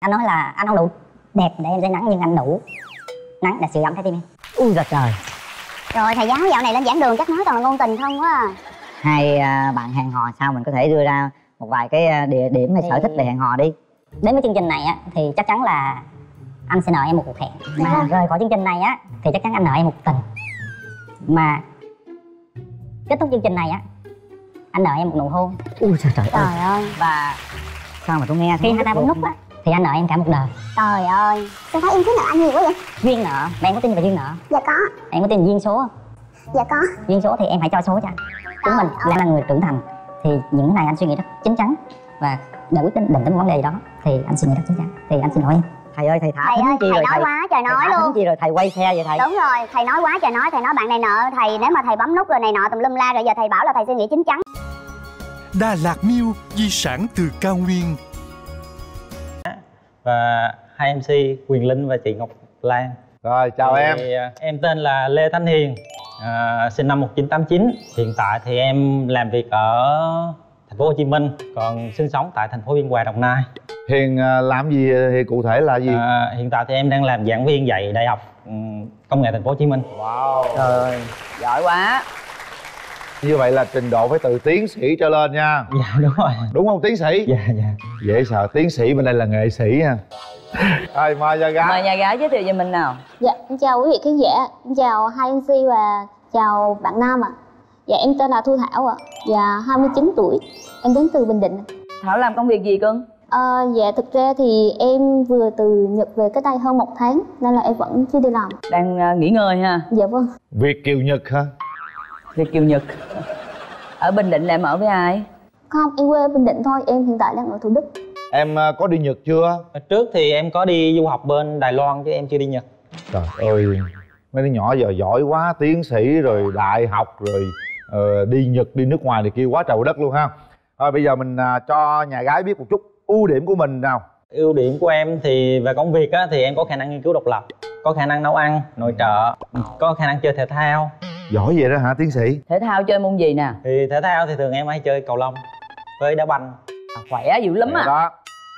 anh nói là anh không đủ. Đẹp để em sẽ nắng nhưng anh đủ. Nắng là sự ấm trái tim em. Ui là trời. Rồi thầy giáo dạo này lên giảng đường chắc nói toàn là ngôn tình không quá à. Hai à, bạn hẹn hò sao? Mình có thể đưa ra một vài cái à, địa điểm hay sở thích về hẹn hò đi. đến với chương trình này á thì chắc chắn là anh sẽ nợ em một cuộc hẹn. Mà rời khỏi chương trình này á thì chắc chắn anh nợ em một tình. Mà kết thúc chương trình này á anh nợ em một nụ hôn. Ui trời trời ơi. Trời ơi. Và sao mà tôi nghe khi hai ta bấm nút á thì anh nợ em cả một đời. Trời ơi Sao thấy em cứ nợ anh nhiều quá vậy? Duyên nợ mà em có tin vào duyên nợ Dạ có. Em có tin duyên số không? Dạ có. Duyên số thì em phải cho số cho anh. Chúng mình là người trưởng thành thì những cái này anh suy nghĩ rất chín chắn và để quyết định định đến một vấn đề gì đó thì anh suy nghĩ rất chín chắn. Thì anh xin lỗi em. Thầy ơi thầy thả Thầy ơi chi thầy rồi nói thầy. quá trời thầy nói thả luôn. chi rồi thầy quay xe vậy thầy. Đúng rồi thầy nói quá trời nói Thầy nói bạn này nợ thầy. Nếu mà thầy bấm nút rồi này nọ tùm lum la Rồi giờ thầy bảo là thầy suy nghĩ chín chắn. Đà Lạt Mill, di sản từ cao nguyên. Và hai MC Quyền Linh và chị Ngọc Lan. Rồi chào Thì, em à, Em tên là Lê Thanh Hiền, à, sinh năm 1989. Hiện tại thì em làm việc ở thành phố Hồ Chí Minh, còn sinh sống tại thành phố Biên Hòa, Đồng Nai. Hiền à, làm gì thì cụ thể là gì? À, hiện tại thì em đang làm giảng viên dạy đại học ừm, công nghệ thành phố Hồ Chí Minh. Wow trời ơi giỏi quá Như vậy là trình độ phải từ tiến sĩ trở lên nha. Dạ đúng rồi. Đúng không tiến sĩ? Dạ dạ. Dễ sợ tiến sĩ bên đây là nghệ sĩ nha Rồi mời cho mời gái nhà gái giới thiệu về mình nào. Dạ em chào quý vị khán giả. Em chào hai MC và chào bạn Nam ạ. Dạ em tên là Thu Thảo ạ. Dạ 29 tuổi. Em đến từ Bình Định. Thảo làm công việc gì cưng? Ờ, dạ thực ra thì em vừa từ Nhật về cách đây hơn một tháng Nên là em vẫn chưa đi làm. Đang à, nghỉ ngơi ha. Dạ vâng. Việt Kiều Nhật hả? Việt kiều nhật. Ở bình định là em ở với ai? Không, em quê ở Bình Định thôi Em hiện tại đang ở Thủ Đức. Em à, có đi Nhật chưa? Trước thì em có đi du học bên Đài Loan chứ em chưa đi Nhật. Trời ơi Mấy đứa nhỏ giờ giỏi quá Tiến sĩ rồi đại học rồi ờ, Đi Nhật đi nước ngoài thì kia quá trời đất luôn ha. Rồi bây giờ mình à, cho nhà gái biết một chút ưu điểm của mình nào. Ưu điểm của em thì về công việc á, thì em có khả năng nghiên cứu độc lập có khả năng nấu ăn nội trợ. Có khả năng chơi thể thao. Giỏi vậy đó hả tiến sĩ? thể thao chơi môn gì nè? Thì thể thao thì thường em hay chơi cầu lông với đá banh. Khỏe dữ lắm à đó.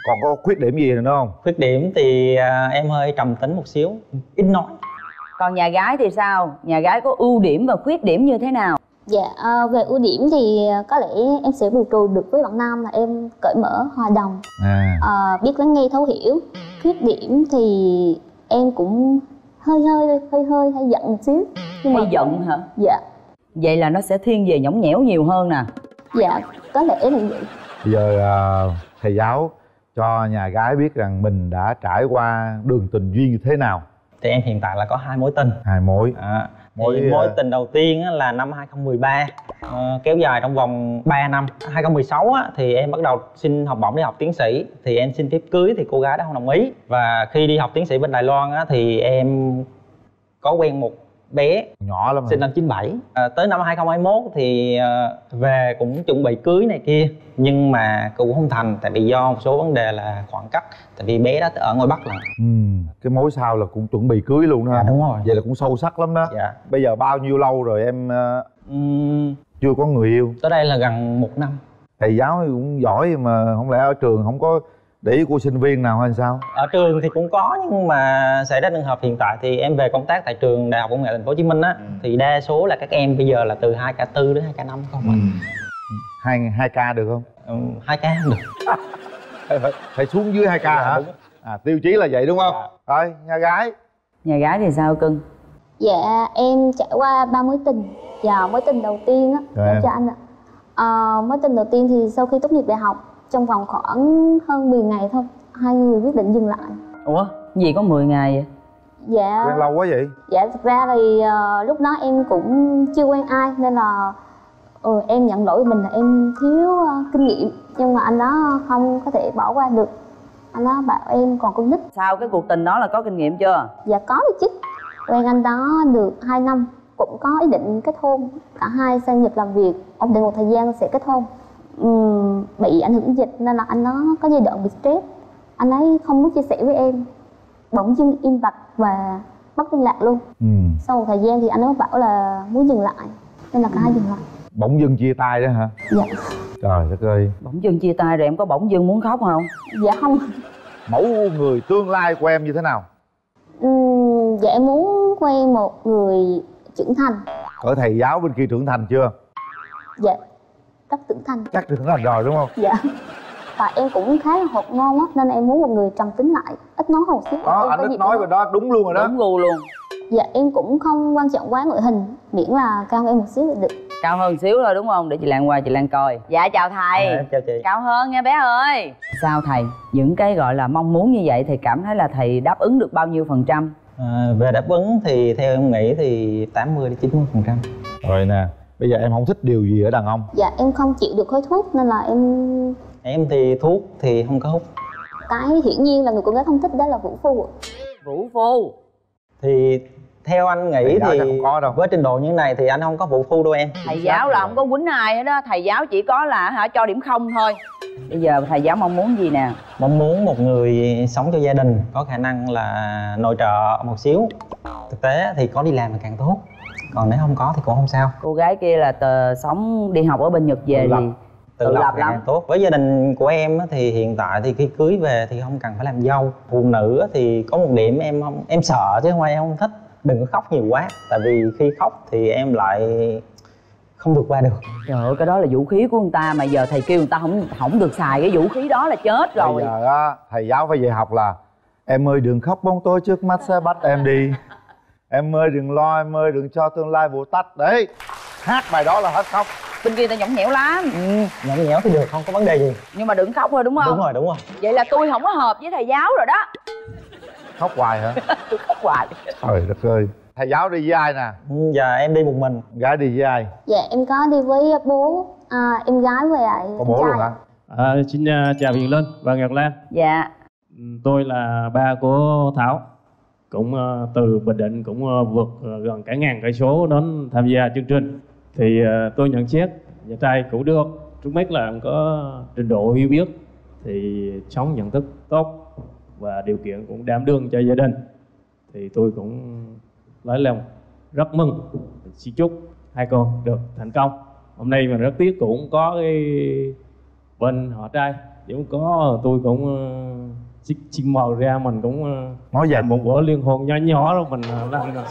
Còn có khuyết điểm gì nữa không? khuyết điểm thì à, em hơi trầm tính một xíu ít nói. Còn nhà gái thì sao? Nhà gái có ưu điểm và khuyết điểm như thế nào? Dạ, ờ, về ưu điểm thì ờ, có lẽ em sẽ bù trừ được với bạn Nam là em cởi mở, hòa đồng, À. Ờ, biết lắng nghe thấu hiểu. Khuyết điểm thì em cũng hơi hơi hơi hơi hay giận một xíu. Nhưng mà hay giận hả? Dạ, vậy là nó sẽ thiên về nhõng nhẽo nhiều hơn nè. Dạ có lẽ là vậy. Bây giờ à, thầy giáo cho nhà gái biết rằng mình đã trải qua đường tình duyên như thế nào. Thì em hiện tại là có hai mối tình. Hai mối. À, Mối, thì mối ờ, tình đầu tiên á, là năm 2013 ờ, kéo dài trong vòng 3 năm. 2016 á, thì em bắt đầu xin học bổng đi học tiến sĩ. Thì em xin tiếp cưới thì cô gái đó không đồng ý. Và khi đi học tiến sĩ bên Đài Loan á, thì em có quen một bé Nhỏ lắm sinh năm 97 à, tới năm 2021 thì ờ, về cũng chuẩn bị cưới này kia nhưng mà cũng không thành tại vì do một số vấn đề là khoảng cách tại vì bé đó ở ngoài Bắc là Ừ, cái mối sau là cũng chuẩn bị cưới luôn đó ha Dạ, đúng rồi. Vậy là cũng sâu sắc lắm đó. Dạ. Bây giờ bao nhiêu lâu rồi em ờ, Ừm, chưa có người yêu? Tới đây là gần một năm. Thầy giáo thì cũng giỏi mà không lẽ ở trường không có để ý cô sinh viên nào hay sao? ở trường thì cũng có nhưng mà xảy ra trường hợp hiện tại thì em về công tác tại trường đại học công nghệ thành phố hồ chí minh á thì đa số là các em bây giờ là từ 2 k 4 đến 2 k 5 không ạ Hai, hai ca được không? Hai k không được Phải, phải, xuống dưới 2 ca Dạ, hả? đúng. À, tiêu chí là vậy đúng không? Dạ. Rồi, nhà gái nhà gái thì sao cưng Dạ em trải qua ba mối tình và mối tình đầu tiên á em. cho anh ạ. Ờ, mối tình đầu tiên thì sau khi tốt nghiệp đại học trong vòng khoảng hơn 10 ngày thôi hai người quyết định dừng lại. ủa gì có 10 ngày vậy? Dạ. Quen lâu quá vậy? dạ thực ra thì ờ, lúc đó em cũng chưa quen ai nên là ừ, em nhận lỗi mình là em thiếu ờ, kinh nghiệm. Nhưng mà anh đó không có thể bỏ qua được. Anh đó bảo em còn con nít. Sau cái cuộc tình đó là có kinh nghiệm chưa? Dạ có rồi chứ. Quen anh đó được 2 năm Cũng có ý định kết hôn. Cả hai sang Nhật làm việc Ổn định một thời gian sẽ kết hôn Ừm, Bị ảnh hưởng dịch nên là anh đó có giai đoạn bị stress. Anh ấy không muốn chia sẻ với em. Bỗng dưng im bặt và mất liên lạc luôn. Ừ. Sau một thời gian thì anh ấy bảo là muốn dừng lại Nên là cả hai dừng lại. Bỗng dưng chia tay đó hả? Dạ. Trời đất ơi. Bỗng dưng chia tay rồi em có bỗng dưng muốn khóc không? Dạ không. Mẫu người tương lai của em như thế nào? Ừm, dạ em muốn quen một người trưởng thành. Ở thầy giáo bên kia trưởng thành chưa? Dạ rất trưởng thành chắc trưởng thành rồi đúng không? Dạ. Và em cũng khá là hoạt ngôn á nên em muốn một người trầm tính lại. Ít nói một xíu đó anh có ít nói về đó đúng luôn rồi đó. Đúng gu luôn. Dạ em cũng không quan trọng quá ngoại hình miễn là cao hơn em một xíu là được. Cao hơn xíu thôi đúng không? Để chị lan qua chị lan coi. Dạ chào thầy. Dạ, chào chị. Cao hơn nha bé ơi. Sao thầy? Những cái gọi là mong muốn như vậy thì cảm thấy là thầy đáp ứng được bao nhiêu phần trăm? À, về đáp ứng thì theo em nghĩ thì 80 đến 90 phần trăm. Rồi nè bây giờ em không thích điều gì ở đàn ông. Dạ em không chịu được khói thuốc nên là em em thì thuốc thì không có hút. Cái hiển nhiên là người con gái không thích đó là vũ phu. Ạ. vũ phu? Thì theo anh nghĩ thì chắc không có đâu. với trình độ như này thì anh không có vụ phu đâu em. Thầy giáo là không có quýnh ai hết đó thầy giáo chỉ có là hả cho điểm không thôi. Bây giờ thầy giáo mong muốn gì nè? Mong muốn một người sống cho gia đình có khả năng là nội trợ một xíu. Thực tế thì có đi làm là càng tốt còn nếu không có thì cũng không sao. Cô gái kia là tờ sống đi học ở bên nhật về Tự lập. thì tự, Tự lập, lập lắm. tốt. Với gia đình của em á, thì hiện tại thì khi cưới về thì không cần phải làm dâu. Phụ nữ á, thì có một điểm em không em sợ chứ không phải em không thích. Đừng có khóc nhiều quá. Tại vì khi khóc thì em lại không vượt qua được. Trời ơi cái đó là vũ khí của người ta mà giờ thầy kêu người ta không không được xài cái vũ khí đó là chết bây rồi. giờ á thầy giáo phải về học là em ơi đừng khóc bóng tối trước mắt sẽ bắt em đi em ơi đừng lo em ơi đừng cho tương lai vụt tắt đấy hát bài đó là hết khóc. Bên kia ta nhõng nhẽo lắm. Ừ, nhõng nhẽo thì được không có vấn đề gì. Nhưng mà đừng khóc thôi đúng không? Đúng rồi đúng rồi. Vậy là tôi không có hợp với thầy giáo rồi đó. Khóc hoài hả? Tôi khóc hoài. Trời đất ơi. Thầy giáo đi với ai nè? Ừ, giờ em đi một mình. Gái đi với ai? Dạ em có đi với bố à, em gái với lại có bố trai. luôn hả? À, xin uh, chào Hiền Linh và Ngọc Lan. dạ. Ừ, Tôi là ba của Thảo. Cũng ờ, từ Bình Định cũng ờ, vượt ờ, gần cả ngàn cây số đến tham gia chương trình. Thì tôi nhận xét nhà trai cũng được. Trước mắt là có trình độ hiểu biết thì sống nhận thức tốt và điều kiện cũng đảm đương cho gia đình. Thì tôi cũng lấy lòng, rất mừng. Xin chúc hai con được thành công. Hôm nay mình rất tiếc cũng có cái bên họ trai nếu có, tôi cũng xin, xin mời ra mình cũng nói về làm một bữa liên hôn nhỏ nhỏ rồi mình uh, làm uh,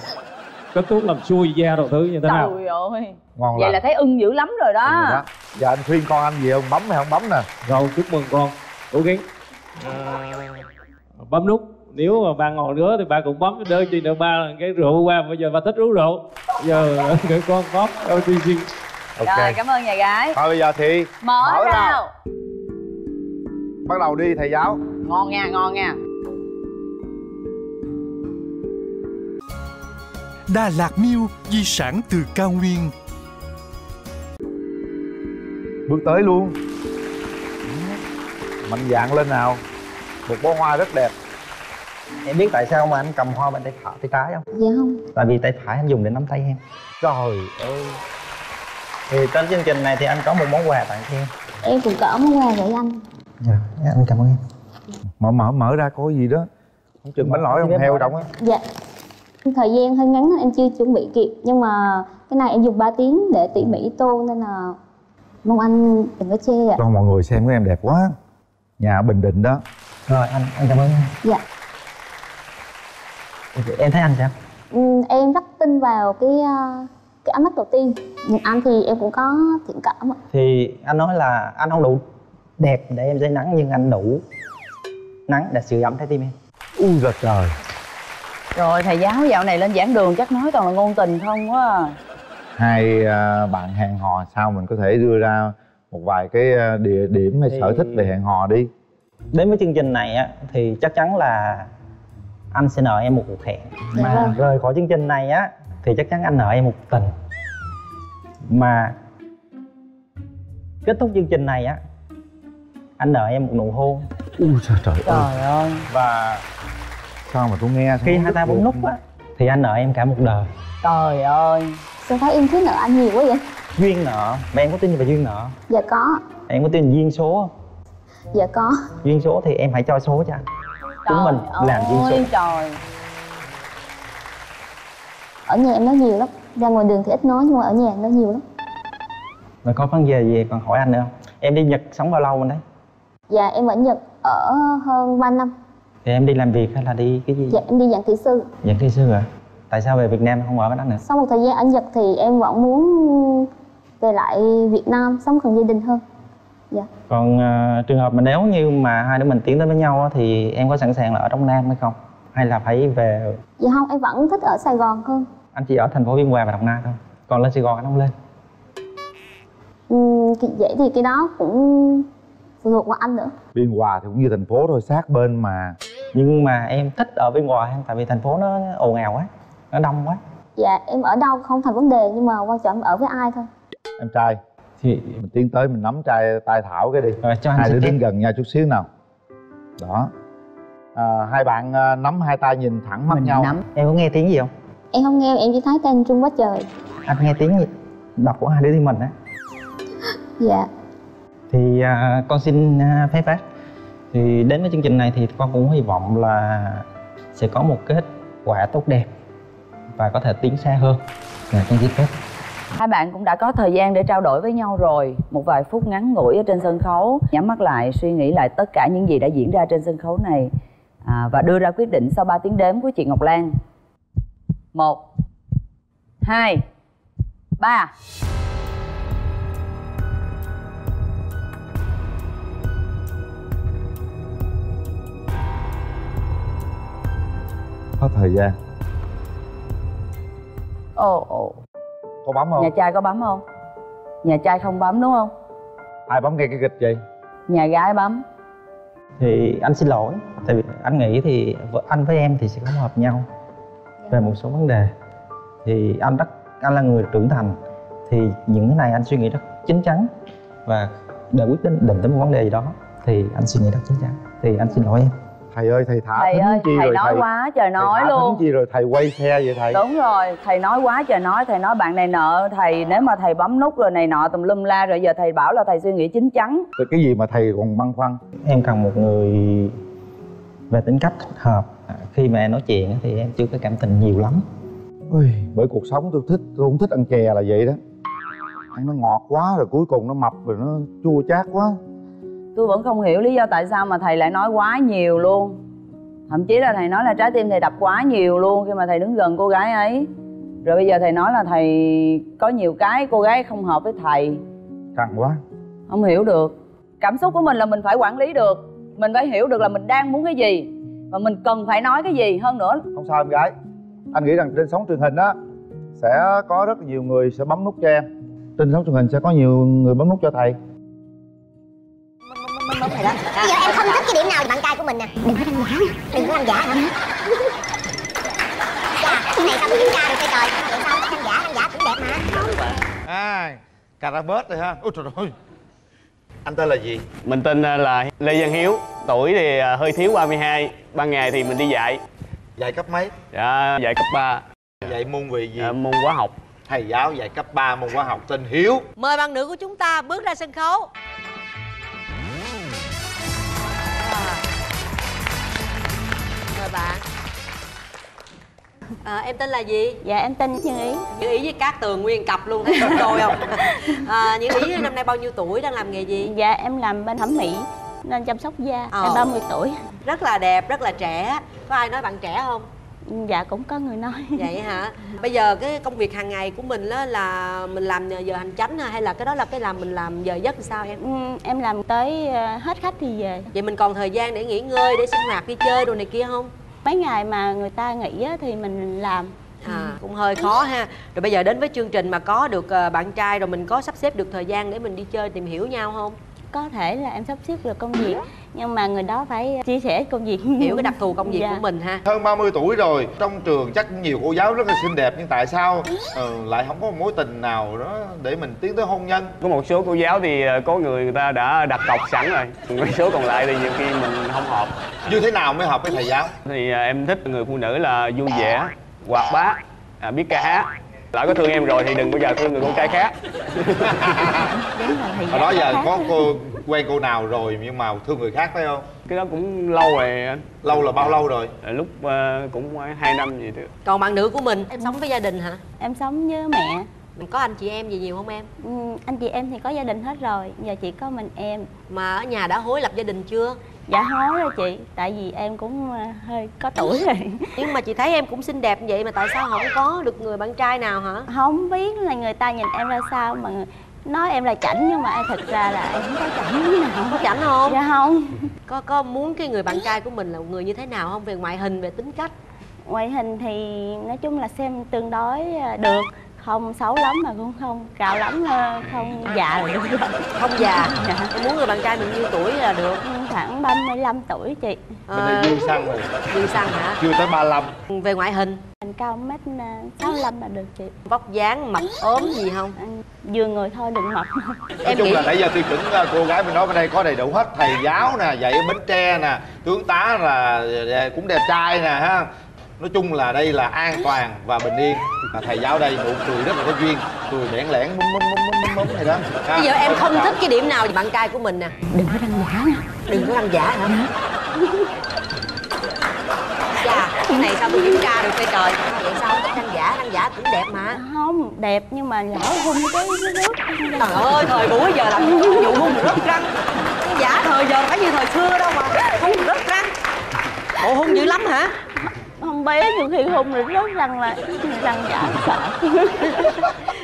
kết thúc làm xui da đầu thứ như thế nào. Trời ơi. Ngon vậy là thấy ưng dữ lắm rồi đó. Ừ, đó. giờ anh khuyên con anh gì không? Bấm hay không bấm nè? Rồi chúc mừng con. Cố gắng à, bấm nút. Nếu mà ba ngồi nữa thì ba cũng bấm. Đơn chi nữa ba là cái rượu qua. Bây giờ ba thích uống rượu. Giờ cái con bấm. Đôi xin ok rồi cảm ơn nhà gái. Thôi bây giờ thì mở, Mở rào rào. Bắt đầu đi thầy giáo. Ngon nha ngon nha. Đà Lạt Miêu, di sản từ cao nguyên. bước tới luôn. Mạnh dạn lên nào. Một bó hoa rất đẹp. Em biết tại sao mà anh cầm hoa bên tay phải tay trái không? Dạ không. Tại vì tay phải anh dùng để nắm tay em. Trời ơi. Thì trên chương trình này thì anh có một món quà tặng cho em. Em cũng cỡ món quà gửi anh dạ anh cảm ơn em. Mở mở mở ra có gì đó. Không chừng bánh lỏi không heo trong á. Dạ. Thời gian hơi ngắn nên em chưa chuẩn bị kịp. Nhưng mà cái này em dùng 3 tiếng để tỉ mỉ tô nên là mong anh đừng có chê ạ. Cho mọi người xem của em đẹp quá. Nhà ở bình định đó. Rồi anh anh cảm ơn em. Dạ. Em thấy anh sao? Ừm, em rất tin vào cái ờ, cái ánh mắt đầu tiên. Nhìn anh thì em cũng có thiện cảm ạ. Thì anh nói là anh không đủ đẹp để em dây nắng nhưng anh đủ nắng để sưởi ấm trái tim em. Ui giời trời. Rồi thầy giáo dạo này lên giảng đường chắc nói toàn là ngôn tình không quá à. hai à, bạn hẹn hò sao mình có thể đưa ra một vài cái à, địa điểm hay Thì- sở thích về hẹn hò đi. Đến với chương trình này á thì chắc chắn là anh sẽ nợ em một cuộc hẹn. Dạ. Mà rời khỏi chương trình này á thì chắc chắn anh nợ em một tình. Mà kết thúc chương trình này á anh nợ em một nụ hôn. Ui trời trời ơi. Trời ơi. Và sao mà tôi nghe khi hai ta bấm nút á thì anh nợ em cả một đời. Trời ơi. Sao thấy em thiếu nợ anh nhiều quá vậy? Duyên nợ. Mà em có tin vào duyên nợ? Dạ có. Em có tin duyên số không? Dạ có. Duyên số thì em hãy cho số cho anh. Chúng mình Trời làm duyên ơi, số trời. Ở nhà em nói nhiều lắm. Ra ngoài đường thì ít nói nhưng mà ở nhà em nói nhiều lắm. Rồi có vấn đề gì còn hỏi anh nữa không? Em đi nhật sống bao lâu anh đấy dạ em ở nhật ở hơn 3 năm. Thì em đi làm việc hay là đi cái gì? Dạ em đi giảng kỹ sư. Dạng kỹ sư à tại sao về Việt Nam không ở bên đó nữa? Sau một thời gian ở nhật thì em vẫn muốn về lại việt nam sống gần gia đình hơn. Dạ. Còn ờ, trường hợp mà nếu như mà hai đứa mình tiến tới với nhau á, thì em có sẵn sàng là ở trong Nam hay không? Hay là phải về? Dạ không em vẫn thích ở sài gòn hơn. Anh chỉ ở thành phố Biên Hòa và Đồng Nai thôi. Còn lên Sài Gòn anh không lên? Thì vậy thì cái đó cũng phụ thuộc vào anh nữa. Biên hòa thì cũng như thành phố thôi sát bên mà. Nhưng mà em thích ở Biên Hòa hơn tại vì thành phố nó ồn ào quá nó đông quá. Dạ em ở đâu không thành vấn đề nhưng mà quan trọng em ở với ai thôi. Em trai thì mình tiến tới mình nắm trai tay thảo cái đi. Rồi cho anh hai đứa phép. gần nhau chút xíu nào. Đó. À, hai bạn à, nắm hai tay nhìn thẳng mắt mình nhau. nắm. Em có nghe tiếng gì không? Em không nghe em chỉ thấy tên trung quá trời. Anh nghe tiếng gì? Đọc của hai đứa đi mình á. Dạ thì à, con xin à, phép bác thì đến với chương trình này thì con cũng hy vọng là sẽ có một kết quả tốt đẹp và có thể tiến xa hơn. Là con xin phép. Hai bạn cũng đã có thời gian để trao đổi với nhau rồi. Một vài phút ngắn ngủi ở trên sân khấu Nhắm mắt lại suy nghĩ lại tất cả những gì đã diễn ra trên sân khấu này à, Và đưa ra quyết định sau 3 tiếng đếm của chị Ngọc Lan. Một hai ba. Hết thời gian. Ồ, ồ. có bấm không? Nhà trai có bấm không? Nhà trai không bấm đúng không? ai bấm ngay cái kịch vậy? Nhà gái bấm. Thì anh xin lỗi tại vì anh nghĩ thì vợ- anh với em thì sẽ không hợp nhau về một số vấn đề. Thì anh rất anh là người trưởng thành thì những cái này anh suy nghĩ rất chín chắn. Và để quyết định định tới một vấn đề gì đó thì anh suy nghĩ rất chín chắn. Thì anh xin lỗi em thầy ơi thầy thả Thầy thính ơi, chi thầy rồi nói thầy quá trời thầy nói thả luôn. thính chi rồi thầy quay xe vậy thầy. Đúng rồi, thầy nói quá trời nói Thầy nói bạn này nợ thầy Nếu mà thầy bấm nút rồi này nọ tùm lum la Rồi giờ thầy bảo là thầy suy nghĩ chín chắn. Rồi cái gì mà thầy còn băn khoăn? Em cần một người về tính cách hợp. À, khi mà em nói chuyện thì em chưa có cảm tình nhiều lắm. Ôi, bởi cuộc sống tôi thích tôi không thích ăn chè là vậy đó. Ăn nó ngọt quá rồi cuối cùng nó mập rồi nó chua chát quá Tôi vẫn không hiểu lý do tại sao mà thầy lại nói quá nhiều luôn. Thậm chí là thầy nói là trái tim thầy đập quá nhiều luôn Khi mà thầy đứng gần cô gái ấy. Rồi bây giờ thầy nói là thầy có nhiều cái cô gái không hợp với thầy. Căng quá. Không hiểu được. Cảm xúc của mình là mình phải quản lý được. Mình phải hiểu được là mình đang muốn cái gì. Và mình cần phải nói cái gì hơn nữa. Không sao em gái. Anh nghĩ rằng trên sóng truyền hình á sẽ có rất nhiều người sẽ bấm nút cho em. Trên sóng truyền hình sẽ có nhiều người bấm nút cho thầy Bây giờ em không thích cái điểm nào bạn trai của mình nè. Đừng có đăng giả. Đừng có đăng giả. Hả Dạ, cái này sao kiểm tra được cây trời Vậy sao đăng giả, đăng giả cũng đẹp mà. À cà ra bớt rồi ha. Ôi trời ơi. Anh tên là gì? Mình tên ờ, là Lê Văn Hiếu. Tuổi thì ờ, hơi thiếu 32 Ban ngày thì mình đi dạy. Dạy cấp mấy? Dạ, Dạy cấp 3 dạy môn về gì? Dạ, Môn hóa học. Thầy giáo dạy cấp 3 môn hóa học tên hiếu. Mời bạn nữ của chúng ta bước ra sân khấu Mời bạn à, Em tên là gì? dạ em tên như ý Như Ý với Cát Tường nguyên cặp luôn, thấy đôi không? À, Như Ý năm nay bao nhiêu tuổi, đang làm nghề gì? dạ em làm bên thẩm mỹ nên chăm sóc da Ờ. em 30 tuổi Rất là đẹp, rất là trẻ Có ai nói bạn trẻ không? Dạ cũng có người nói Vậy hả? Bây giờ cái công việc hàng ngày của mình đó là mình làm giờ hành chánh hay là cái đó là cái làm mình làm giờ giấc sao em? Ừ, em làm tới ờ, hết khách thì về Vậy mình còn thời gian để nghỉ ngơi, để sinh hoạt, đi chơi đồ này kia không? mấy ngày mà người ta nghỉ á, thì mình làm À, cũng hơi khó ha Rồi bây giờ đến với chương trình mà có được ờ, bạn trai rồi mình có sắp xếp được thời gian để mình đi chơi tìm hiểu nhau không? có thể là em sắp xếp được công việc nhưng mà người đó phải chia sẻ công việc. Hiểu cái đặc thù công việc Dạ. của mình ha. Hơn 30 tuổi rồi trong trường chắc nhiều cô giáo rất là xinh đẹp nhưng tại sao ờ, lại không có một mối tình nào đó để mình tiến tới hôn nhân? Có một số cô giáo thì ờ, có người người ta đã đặt cọc sẵn rồi. Mấy số còn lại thì nhiều khi mình không hợp. Như thế nào mới hợp với thầy giáo? Thì ờ, em thích người phụ nữ là vui vẻ, hoạt bát, à, biết ca hát Lỡ có thương em rồi thì đừng bao giờ thương người con trai khác. Hồi đó giờ có cô quen cô nào rồi nhưng mà thương người khác phải không? Cái đó cũng lâu rồi anh. Lâu là bao lâu rồi? À, Lúc ờ, cũng 2 năm gì đó Còn bạn nữ của mình, em sống với gia đình hả? em sống với mẹ. Mình có anh chị em gì nhiều không em? Ừ, anh chị em thì có gia đình hết rồi giờ chỉ có mình em. Mà ở nhà đã hối lập gia đình chưa? Dạ hối rồi chị. Tại vì em cũng ờ, hơi có tuổi rồi. Nhưng mà chị thấy em cũng xinh đẹp như vậy mà tại sao không có được người bạn trai nào hả? Không biết là người ta nhìn em ra sao mà nói em là chảnh nhưng mà em thật ra là em không có chảnh tí nào. Có chảnh không? Dạ không. Có có muốn cái người bạn trai của mình là một người như thế nào không? Về ngoại hình về tính cách? Ngoại hình thì nói chung là xem tương đối ờ, được không xấu lắm mà cũng không cao lắm ờ, không già là được không già. Dạ. em muốn người bạn trai mình nhiêu tuổi là được? Khoảng 35 tuổi chị. Bên đây Dương Xăng rồi. Dương Xăng hả? Chưa tới 35 về ngoại hình? Anh cao mét ờ, 65 là được chị. Vóc dáng mập ốm gì không? Anh vừa người thôi đừng mập. Nói chung là nãy giờ tiêu chuẩn ờ, cô gái bên đó bên đây có đầy đủ hết. Thầy giáo nè, dạy ở Bến Tre nè Tướng tá là cũng đẹp trai nè ha Nói chung là đây là an toàn và bình yên. Là Thầy giáo đây nụ cười rất là có duyên. Cười bẽn lẽn búng búng búng búng búng này đó. Bây giờ em không thích cái điểm nào về bạn trai của mình nè. Đừng có đăng giả nha. Đừng có đăng giả hả? Chà, cái này sao mà kiểm tra được cây trời? Vậy sao không thích đăng giả, đăng giả cũng đẹp mà. Không đẹp nhưng mà lỡ hung cái cái nước. Trời ơi, thời buổi giờ có vụ hung rớt răng. Đăng giả thời giờ phải như thời xưa đâu mà. Hung rớt răng. Ồ hung dữ lắm hả không bé nhiều khi hung rồi rớt răng là răng giả sợ.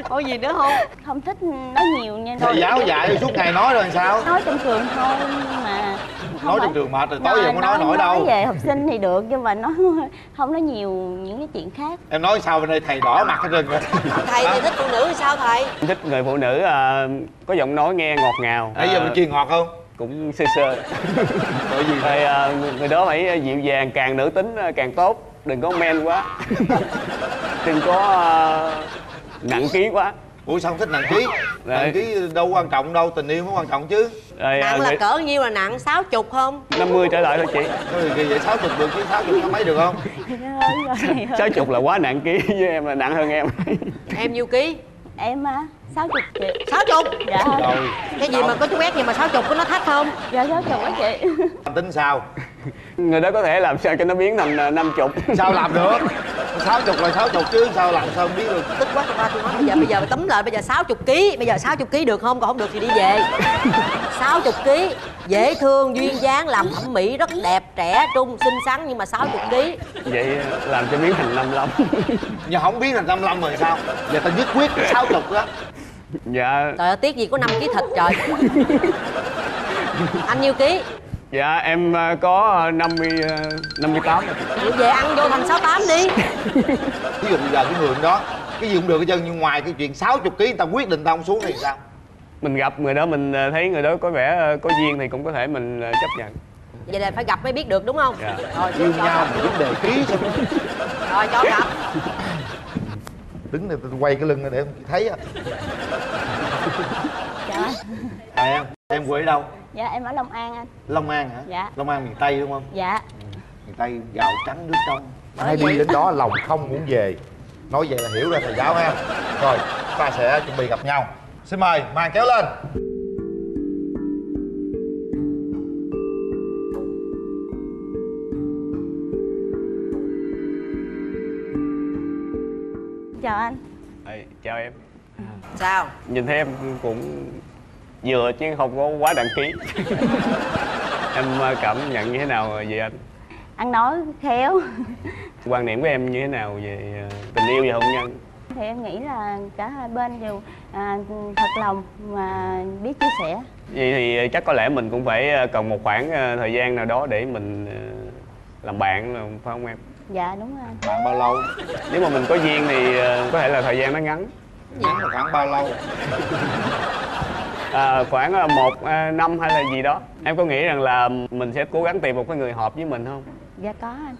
Có gì nữa không? Không thích nói nhiều nha. Thầy giáo dạy suốt ngày nói rồi sao? Nói trong trường thôi mà không Nói phải- trong trường mệt rồi tối giờ không có nói nổi đâu. về học sinh thì được nhưng mà nói không nói nhiều những cái chuyện khác. Em nói sao bên đây thầy đỏ mặt hết trơn rồi. Thầy thì thích phụ nữ thì sao thầy? Em thích người phụ nữ à, có giọng nói nghe ngọt ngào. Nãy giờ bên kia ngọt không? cũng sơ sơ. Bởi vì Rồi, à, người- đó phải dịu dàng càng nữ tính càng tốt đừng có men quá. Đừng có à, nặng ký quá. Ủa sao không thích nặng ký? Đấy. Nặng ký đâu quan trọng đâu, tình yêu mới quan trọng chứ. Rồi, à, Nặng là người- cỡ nhiêu là nặng, sáu chục không? 50 trở lại thôi chị. Thôi thì vậy 60 được chứ 60 có mấy được không? sáu chục là quá nặng ký với em là nặng hơn em. Em nhiêu ký? Em á sáu chục chị. Sáu chục? Dạ. Rồi. Cái gì mà có chút ép gì mà sáu chục có nó thách không? Dạ sáu chục á chị. Tính sao? Người đó có thể làm sao cho nó biến thành à, năm chục. Sao làm được? 60 là 60 chứ sao làm sao không biết được? Tức quá qua tôi nói bây giờ bây giờ tấm lại bây giờ 60 kg bây giờ 60 kg được không? Còn không được thì đi về. 60 kg dễ thương duyên dáng làm thẩm mỹ rất đẹp trẻ trung xinh xắn nhưng mà 60 kg vậy à, làm cho biến thành 55 Nhưng không biết thành 55 rồi sao? Giờ ta nhất quyết 60 đó dạ. Trời ơi tiếc gì có 5 kg thịt trời. Anh nhiêu ký dạ em à, có 50 à, 58 Vậy về ăn vô thành 68 đi. Ví dụ bây giờ cái người đó Cái gì cũng được hết trơn nhưng ngoài cái chuyện 60 kg người ta quyết định ta không xuống thì sao? mình gặp người đó mình thấy người đó có vẻ có duyên thì cũng có thể mình chấp nhận. Vậy là phải gặp mới biết được đúng không? Dạ. rồi Yêu nhau mà vấn đề ký sao rồi cho gặp Đứng này tôi quay cái lưng này để thấy á. Dạ. À em, em quê ở đâu? dạ em ở long an anh. Long An hả? Dạ. Long An miền Tây đúng không? dạ. Miền Tây gạo trắng nước trong. Ai đi đến đó lòng không muốn về. Nói vậy là hiểu ra thầy giáo ha. Rồi ta sẽ chuẩn bị gặp nhau. Xin mời màn kéo lên. Chào anh. Ê, chào em. Sao? Nhìn thấy em cũng vừa chứ không có quá đăng ký. Em à, cảm nhận như thế nào về anh? Ăn nói khéo. Quan điểm của em như thế nào về à, tình yêu và hôn nhân? Thì em nghĩ là cả hai bên đều à, thật lòng và biết chia sẻ. Vậy thì chắc có lẽ mình cũng phải cần một khoảng thời gian nào đó để mình làm bạn phải không em? Dạ đúng rồi. Anh bạn bao lâu? Nếu mà mình có duyên thì có thể là thời gian nó ngắn ngắn là khoảng bao lâu? À, khoảng à, một à, năm hay là gì đó. Em có nghĩ rằng là mình sẽ cố gắng tìm một cái người hợp với mình không? Dạ có anh.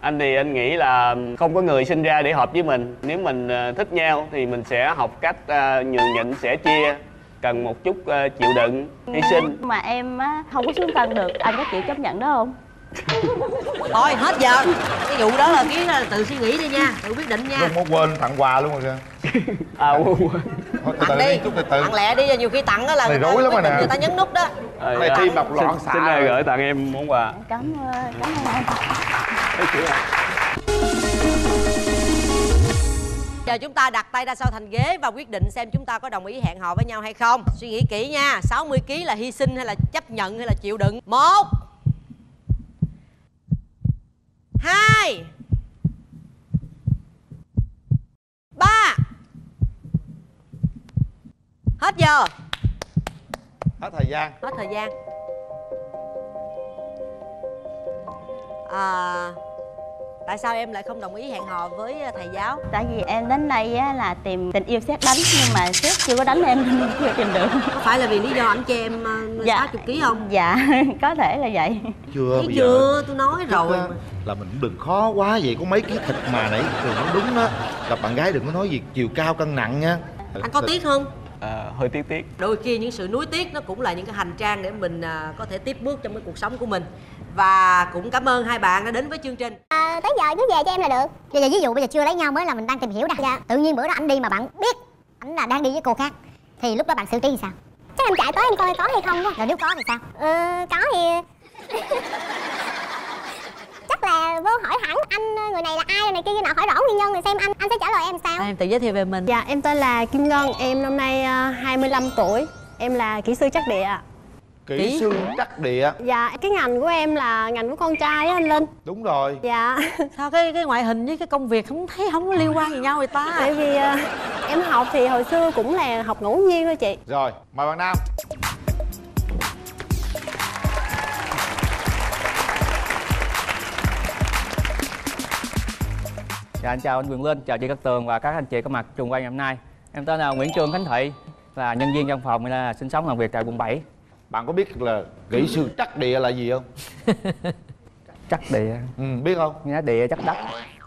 Anh thì anh nghĩ là không có người sinh ra để hợp với mình. Nếu mình à, thích nhau thì mình sẽ học cách à, nhường nhịn sẻ chia cần một chút à, chịu đựng hy sinh. Mà em á không có xuống cân được. Anh có chịu chấp nhận đó không thôi hết giờ. Cái vụ đó là cái là tự suy nghĩ đi nha tự quyết định nha. Không có quên tặng quà luôn rồi kìa à, từ từ tặng đi chút từ từ. Tặng lẹ đi nhiều khi tặng đó là Này người ta rối lắm rồi nè. người ta nhấn nút đó. À, Này tim đập loạn xin, xạ xin rồi. gửi tặng em món quà? Cảm ơn cảm ơn ạ? giờ chúng ta đặt tay ra sau thành ghế và quyết định xem chúng ta có đồng ý hẹn hò với nhau hay không. Suy nghĩ kỹ nha 60 kg là hy sinh hay là chấp nhận hay là chịu đựng? Một hai. Ba. Hết giờ. Hết thời gian. Hết thời gian. À, tại sao em lại không đồng ý hẹn hò với thầy giáo? Tại vì em đến đây á, là tìm tình yêu xét đánh nhưng mà xét chưa có đánh em chưa tìm được. Có phải là vì lý do ảnh cho em uh, Dạ. 60 kg không? Dạ có thể là vậy. Chưa thấy bây chưa? giờ tôi nói rồi. á, là mình cũng đừng khó quá vậy có mấy cái thịt mà nãy thường nói đúng đó gặp bạn gái đừng có nói gì chiều cao cân nặng nha. Anh có tiếc không? À, hơi tiếc tiếc. Đôi khi những sự nuối tiếc nó cũng là những cái hành trang để mình à, có thể tiếp bước trong cái cuộc sống của mình và cũng cảm ơn hai bạn đã đến với chương trình. À, tới giờ cứ về cho em là được. Bây giờ ví dụ bây giờ chưa lấy nhau mới là mình đang tìm hiểu nè dạ. tự nhiên bữa đó anh đi mà bạn biết anh là đang đi với cô khác thì lúc đó bạn xử trí như sao? Chắc em chạy tới em coi có hay không rồi nếu có thì sao? Ờ có thì chắc là vô hỏi hẳn anh người này là ai người này kia kia nọ hỏi rõ nguyên nhân rồi xem anh anh sẽ trả lời em sao? Em tự giới thiệu về mình. Dạ, em tên là Kim Ngân, em năm nay à, 25 tuổi. Em là kỹ sư chắc địa ạ kỹ sư chắc địa. Dạ, cái ngành của em là ngành của con trai á anh Linh. Đúng rồi. Dạ. Sao cái cái ngoại hình với cái công việc không thấy không có liên quan gì nhau người ta? Tại vì à, em học thì hồi xưa cũng là học ngẫu nhiên thôi chị. Rồi mời bạn nam. Dạ anh chào anh Quyền Linh, chào chị Cát Tường và các anh chị có mặt trường quay ngày hôm nay. Em tên là Nguyễn Trương Khánh Thị, là nhân viên văn phòng là sinh sống làm việc tại quận 7. Bạn có biết là kỹ sư chắc địa là gì không Chắc địa, ừ, biết không nghe nói địa chắc đất.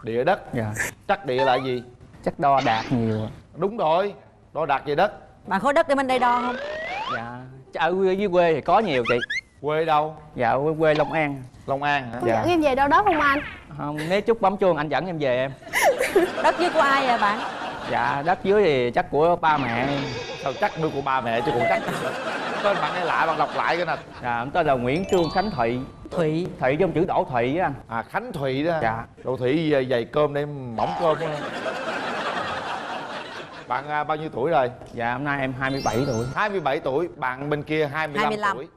địa đất Dạ. chắc địa là gì Chắc đo đạt nhiều. đúng rồi đo đạc về đất bạn khối đất để bên đây đo không Dạ. Ở quê- dưới quê thì có nhiều chị. quê đâu Dạ ở quê Long An. long an hả Có Dạ. dẫn em về đâu đó không anh? Không, nếu chút bấm chuông anh dẫn em về em. đất dưới của ai vậy bạn Dạ đất dưới thì chắc của ba mẹ sao chắc đưa của ba mẹ chứ còn chắc tên bạn nghe lạ bạn đọc lại cái nè Dạ em tên là Nguyễn Trương Khánh Thị. thụy Thị trong chữ Đỗ Thị á anh. à khánh thụy đó Dạ. thị về dày cơm để mỏng cơm đó. bạn à, bao nhiêu tuổi rồi Dạ hôm nay em 27 tuổi. 27 tuổi bạn bên kia 25, 25. tuổi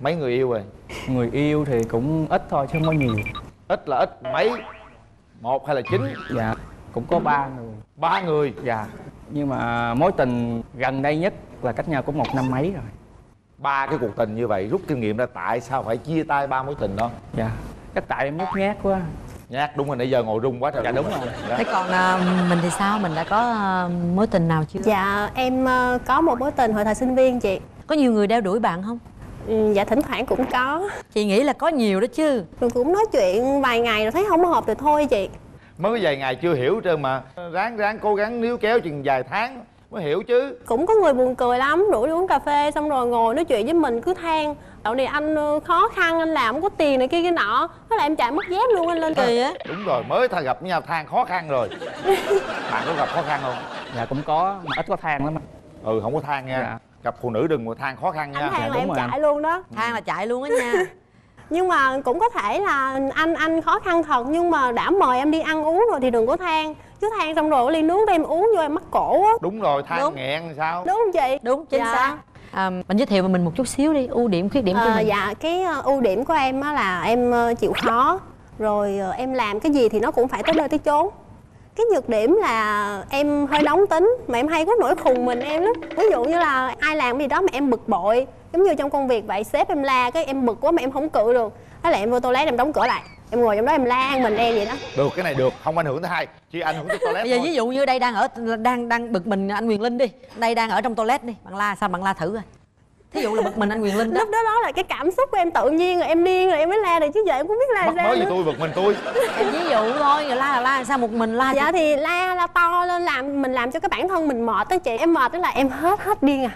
mấy người yêu rồi Người yêu thì cũng ít thôi chứ không có nhiều. ít là ít mấy một hay là chín Dạ cũng có ba người. ba người? Dạ. Nhưng mà mối tình gần đây nhất là cách nhau cũng một năm mấy rồi. Ba cái cuộc tình như vậy rút kinh nghiệm ra tại sao phải chia tay ba mối tình đó? Dạ. Chắc tại em nhút nhát quá. Nhát đúng rồi nãy giờ ngồi rung quá trời Dạ, đúng rồi. rồi. Dạ. thế còn à, mình thì sao? Mình đã có à, mối tình nào chưa? Dạ, em à, có một mối tình hồi thời sinh viên chị. Có nhiều người đeo đuổi bạn không? Ừ, Dạ, thỉnh thoảng cũng có. Chị nghĩ là có nhiều đó chứ. Mình cũng nói chuyện vài ngày rồi thấy không hợp thì thôi chị mới có vài ngày chưa hiểu hết trơn mà. Ráng ráng cố gắng níu kéo chừng vài tháng mới hiểu chứ. Cũng có người buồn cười lắm rủ đi uống cà phê xong rồi ngồi nói chuyện với mình cứ than dạo này anh ờ, khó khăn anh làm không có tiền này kia cái nọ. Thế là em chạy mất dép luôn anh lên kỳ á. Đúng rồi mới tha gặp nhau than khó khăn rồi. Bạn có gặp khó khăn không? Dạ cũng có mà ít có than lắm ừ không có than nha. Dạ. gặp phụ nữ đừng mà than khó khăn nha. Anh than là đúng em rồi. chạy anh. luôn đó. Than là chạy luôn á nha nhưng mà cũng có thể là anh anh khó khăn thật nhưng mà đã mời em đi ăn uống rồi thì đừng có than. Chứ than xong rồi ly nước đem uống vô em mắc cổ á. Đúng rồi than Đúng. nghẹn sao? Đúng không chị? Đúng chính Dạ. xác. À, mình giới thiệu về mình một chút xíu đi ưu điểm khuyết điểm của Ờ, mình. dạ cái ờ, ưu điểm của em á là em ờ, chịu khó. Rồi ờ, em làm cái gì thì nó cũng phải tới nơi tới chốn. Cái nhược điểm là em hơi nóng tính mà em hay có nỗi khùng mình em lắm. Ví dụ như là ai làm cái gì đó mà em bực bội giống như trong công việc vậy sếp em la cái em bực quá mà em không cự được. Thế là em vô toilet em đóng cửa lại. Em ngồi trong đó em la mình em vậy đó. Được cái này được không ảnh hưởng tới hai chỉ ảnh hưởng tới toilet bây giờ thôi. ví dụ như đây đang ở đang đang bực mình anh Quyền Linh đi. Đây đang ở trong toilet đi. Bạn la sao bạn la thử rồi thí dụ là bực mình anh Quyền Linh đó. Lúc đó đó là cái cảm xúc của em tự nhiên rồi em điên rồi em mới la được chứ giờ em cũng biết la mắc sao mới gì tôi bực mình tôi. Em ví dụ thôi la là la sao một mình la dạ thì la la to lên làm mình làm cho cái bản thân mình mệt đó chị. Em mệt tức là em hết hết điên à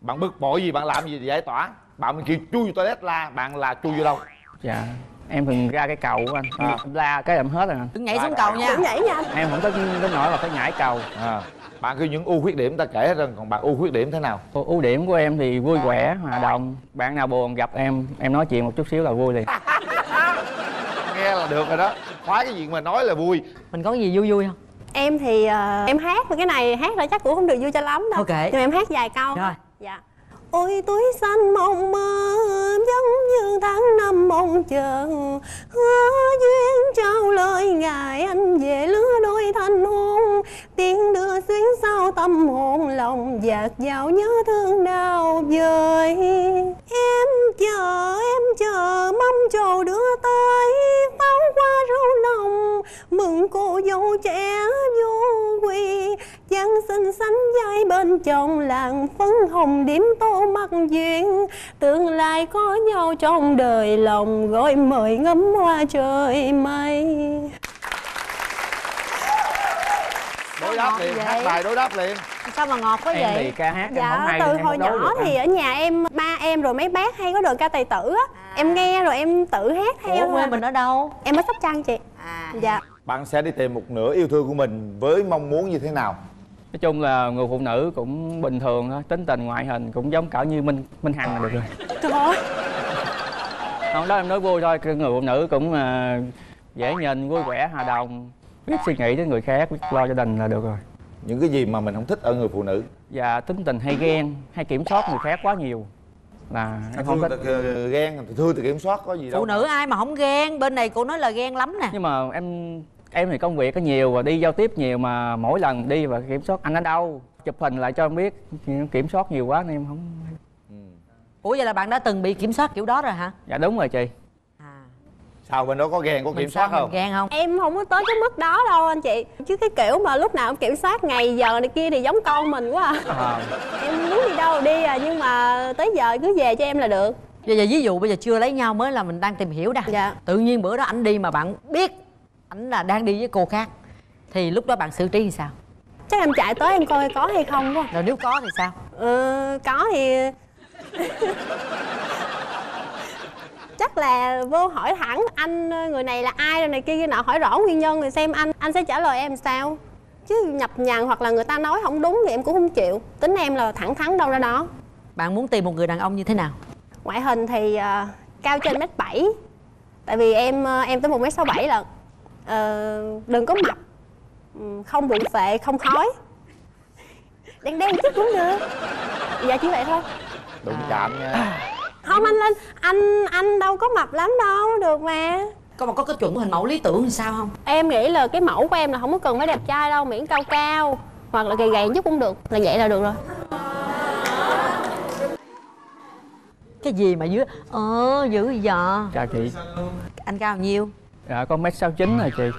bạn bực bội gì bạn làm gì giải tỏa. Bạn kêu chui vô toilet la bạn là chui vô đâu? Dạ Em thường ra cái cầu của anh. À. La cái em hết rồi anh đừng nhảy xuống cầu nha. Nhảy nha. Em không có đến nỗi là phải nhảy cầu. À bạn kêu những ưu khuyết điểm ta kể hết rồi còn bạn ưu khuyết điểm thế nào? Ưu ưu điểm của em thì vui vẻ, hòa đồng. Bạn nào buồn gặp em, em nói chuyện một chút xíu là vui liền. Nghe là được rồi đó. Khoái cái gì mà nói là vui. Mình có cái gì vui vui không? Em thì ờ, em hát cái này hát ra chắc cũng không được vui cho lắm đâu. Ok. nhưng mà em hát vài câu. Rồi dạ. Ôi, túi xanh mong mơ, giống như tháng năm mong chờ hứa duyên trao lời ngài, anh về lứa đôi thanh hôn tiếng đưa xuyến sao tâm hồn lòng dạt dào nhớ thương đau vời. Em chờ em chờ, mong trầu đưa tới. Pháo qua râu lòng mừng cô dâu trẻ vô quy. Giáng sinh sánh vai bên chồng làng phấn hồng điểm tô mặt duyên. Tương lai có nhau trong đời lòng gọi mời ngắm hoa trời mây. Đối đáp liền hát bài đối đáp liền. Sao mà ngọt quá em vậy? thì ca hát em Dạ, hay từ em hồi nhỏ được thì anh. ở nhà em, ba em rồi mấy bác hay có đội ca tài tử á. Em nghe rồi em tự hát theo Ủa, quê thôi. mình ở đâu? Em ở Sóc Trăng chị. Dạ. Bạn sẽ đi tìm một nửa yêu thương của mình với mong muốn như thế nào nói chung là người phụ nữ cũng bình thường thôi tính tình ngoại hình cũng giống cả như minh minh hằng là được rồi. Trời ơi. Không đó em nói vui thôi người phụ nữ cũng à, dễ nhìn vui vẻ hòa đồng biết suy nghĩ đến người khác biết lo gia đình là được rồi. Những cái gì mà mình không thích ở người phụ nữ? Và tính tình hay ghen hay kiểm soát người khác quá nhiều. Là em không thích. ờ, ghen thì thương thì kiểm soát có gì đâu. Phụ nữ ai mà không ghen bên này cô nói là ghen lắm nè. Nhưng mà em em thì công việc có nhiều và đi giao tiếp nhiều mà mỗi lần đi và kiểm soát anh ở đâu? Chụp hình lại cho em biết. Kiểm soát nhiều quá nên em không ủa vậy là bạn đã từng bị kiểm soát kiểu đó rồi hả? Dạ đúng rồi chị. Sao bên đó có ghen có kiểm soát không? ghen không? Em không có tới cái mức đó đâu anh chị. Chứ cái kiểu mà lúc nào cũng kiểm soát ngày giờ này kia thì giống con mình quá à. à, Em muốn đi đâu đi à nhưng mà tới giờ cứ về cho em là được. Bây giờ ví dụ bây giờ chưa lấy nhau mới là mình đang tìm hiểu đã dạ. tự nhiên bữa đó anh đi mà bạn biết ảnh là đang đi với cô khác. Thì lúc đó bạn xử trí như sao? Chắc em chạy tới em coi có hay không quá. Rồi nếu có thì sao? Ờ, có thì chắc là vô hỏi thẳng anh ờ, người này là ai rồi này kia kia nọ? Hỏi rõ nguyên nhân rồi xem anh anh sẽ trả lời em sao? Chứ nhập nhằng hoặc là người ta nói không đúng thì em cũng không chịu. Tính em là thẳng thắn đâu ra đó. Bạn muốn tìm một người đàn ông như thế nào? Ngoại hình thì ờ, cao trên mét bảy. Tại vì em ờ, em tới một mét sáu bảy lận Ờ, đừng có mập. Ừ, không bụng phệ không khói. Đen đen chút cũng được. Dạ chỉ vậy thôi. Đụng chạm nha. Không anh lên. Anh anh đâu có mập lắm đâu. Được mà. Có mà có cái chuẩn hình mẫu lý tưởng thì sao không? Em nghĩ là cái mẫu của em là không có cần phải đẹp trai đâu miễn cao cao. Hoặc là gầy gầy chút cũng được. Là vậy là được rồi. Cái gì mà dưới ờ dữ giờ chào chị anh cao bao nhiêu dạ có mét sáu chín rồi chị.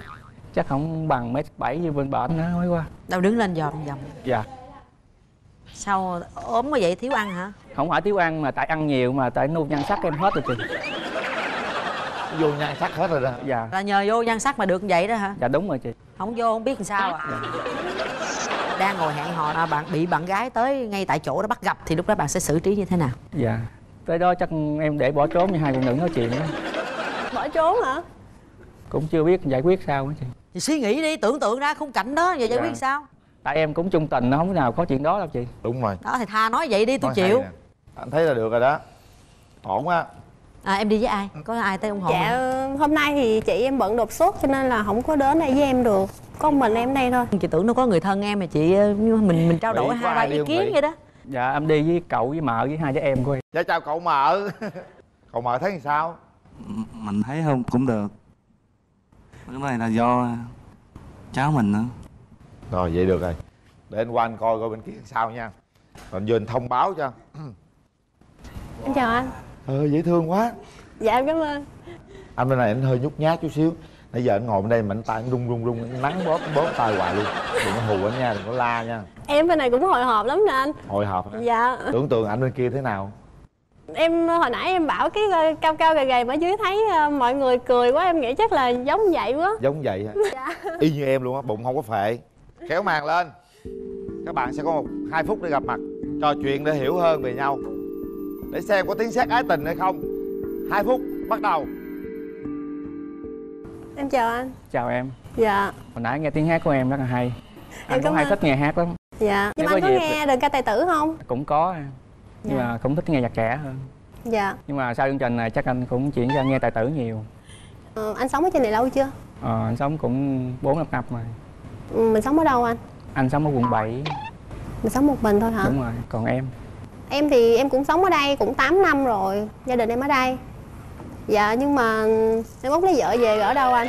Chắc không bằng mét bảy như bên bển nữa mới qua. Đâu đứng lên dòm dòm dạ. Sao ốm quá vậy? Thiếu ăn hả? Không phải thiếu ăn mà tại ăn nhiều mà tại nuôi nhan sắc em hết rồi chị. Vô nhan sắc hết rồi đó. Dạ. Là nhờ vô nhan sắc mà được vậy đó hả? Dạ đúng rồi chị. Không vô không biết làm sao à. Đang ngồi hẹn hò là bạn bị bạn gái tới ngay tại chỗ đó bắt gặp thì lúc đó bạn sẽ xử trí như thế nào? Dạ. Tới đó chắc em để bỏ trốn như hai phụ nữ nói chuyện đó. Bỏ trốn hả cũng chưa biết giải quyết sao á chị. Thì suy nghĩ đi tưởng tượng ra khung cảnh đó giờ giải Dạ. quyết sao? Tại em cũng trung tình nó không nào có chuyện đó đâu chị. Đúng rồi. Đó thì tha nói vậy đi tôi Nói chịu. nè. anh thấy là được rồi đó. Ổn á. À em đi với ai? Có ai tới ủng hộ dạ không? hôm nay thì chị em bận đột xuất cho nên là không có đến đây với em được. Có một mình em đây thôi. Chị tưởng nó có người thân em mà chị ờ, mình mình trao đổi hai ba ý kiến vậy đó. Dạ em đi với cậu với mợ với hai đứa em của em dạ chào cậu mợ. Cậu mợ thấy làm sao? Mình thấy không cũng được cái này là do cháu mình nữa. Rồi vậy được rồi. Để anh qua anh coi coi bên kia sao nha. Rồi anh vô anh thông báo cho. Em chào anh. Ờ dễ thương quá. Dạ em cảm ơn. Anh bên này anh hơi nhút nhát chút xíu. Nãy giờ anh ngồi bên đây mà anh tay anh run run run anh nắng bóp bóp tay hoài luôn. Đừng có hù anh nha đừng có la nha. Em bên này cũng hồi hộp lắm nè anh. Hồi hộp hả? dạ. Tưởng tượng ảnh bên kia thế nào em hồi nãy em bảo cái ờ, cao cao gầy gầy mà ở dưới thấy ờ, mọi người cười quá em nghĩ chắc là giống vậy quá. Giống vậy hả? Dạ. Y như em luôn á bụng không có phệ. Kéo màn lên. Các bạn sẽ có một hai phút để gặp mặt trò chuyện để hiểu hơn về nhau. Để xem có tiếng sét ái tình hay không. Hai phút bắt đầu. Em chào anh. Chào em. Dạ. Hồi nãy nghe tiếng hát của em rất là hay. Anh cảm cũng hay ơn. thích nghe hát lắm. Dạ. Nhưng anh có nghe đơn ca tài tử không? Cũng có. em nhưng Dạ. mà cũng thích nghe nhạc trẻ hơn. Dạ. Nhưng mà sau chương trình này chắc anh cũng chuyển ra nghe tài tử nhiều. Ờ, anh sống ở trên này lâu chưa? Ờ, anh sống cũng bốn năm năm rồi. Ừ, mình sống ở đâu anh? Anh sống ở quận 7 mình sống một mình thôi hả? Đúng rồi còn em. Em thì em cũng sống ở đây cũng 8 năm rồi gia đình em ở đây. Dạ nhưng mà em út lấy vợ về ở đâu anh?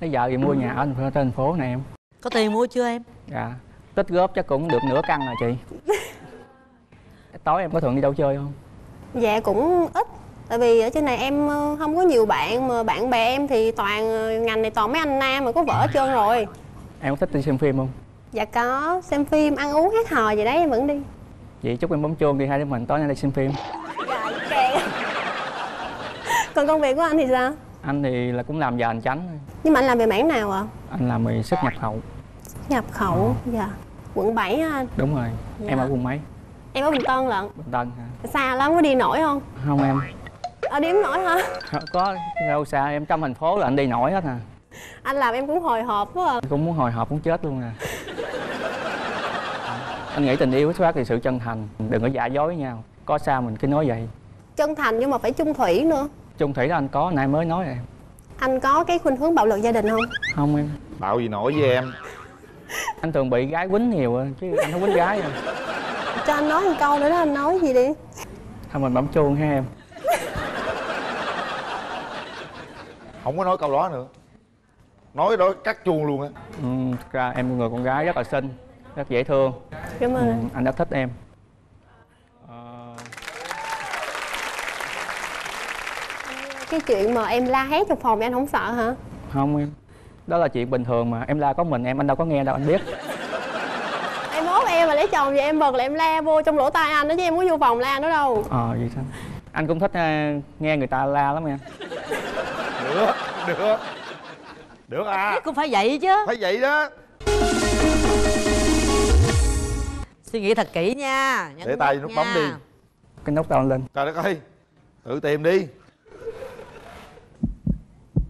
Lấy vợ thì mua nhà ở trên thành phố này em. Có tiền mua chưa em? Dạ tích góp chắc cũng được nửa căn rồi chị tối em có thường đi đâu chơi không? Dạ cũng ít. Tại vì ở trên này em ờ, không có nhiều bạn mà bạn bè em thì toàn ờ, ngành này toàn mấy anh nam mà có vợ hết trơn rồi. Em có thích đi xem phim không? Dạ có xem phim ăn uống hát hò gì đấy em vẫn đi. Vậy chúc em bấm chuông đi hai đứa mình tối nay đi xem phim. Còn công việc của anh thì sao? Anh thì là cũng làm giờ hành chánh. Thôi. nhưng mà anh làm về mảng nào ạ? Anh làm về xuất nhập khẩu. Nhập khẩu dạ. Quận 7 á anh? Đúng rồi Dạ. em ở quận mấy em ở bình tân lận? Bình tân hả? Xa lắm có đi nổi không? Không em. Ở đi không nổi hả? Có đâu xa em trong thành phố là anh đi nổi hết à. Anh làm em cũng hồi hộp quá à. cũng muốn hồi hộp muốn chết luôn à. Anh nghĩ tình yêu xuất phát từ sự chân thành đừng có giả dối với nhau. Có sao mình cứ nói vậy. Chân thành nhưng mà phải chung thủy nữa. Chung thủy đó anh có nãy mới nói rồi em. Anh có cái khuynh hướng bạo lực gia đình không? Không em. Bạo gì nổi với em? Anh thường bị gái quýnh nhiều à, chứ anh không quýnh gái à cho anh nói một câu nữa đó anh nói gì đi? Thôi mình bấm chuông ha em. Không có nói câu đó nữa. Nói đó cắt chuông luôn á. Ừ, thực ra em là người con gái rất là xinh rất dễ thương. Cảm ơn ừ, anh. anh rất thích em. Cái chuyện mà em la hét trong phòng em không sợ hả? Không em. Đó là chuyện bình thường mà. Em la có mình em anh đâu có nghe đâu anh biết em mốt em mà lấy chồng vậy em bật là em la vô trong lỗ tai anh đó chứ em có vô phòng la nữa đâu. Ờ vậy sao anh cũng thích ờ, nghe người ta la lắm em được được. Được à. Cũng phải vậy chứ. Phải vậy đó. Suy nghĩ thật kỹ nha nhấn để tay nút bấm đi. Cái nút đâu lên. Trời đất ơi tự tìm đi.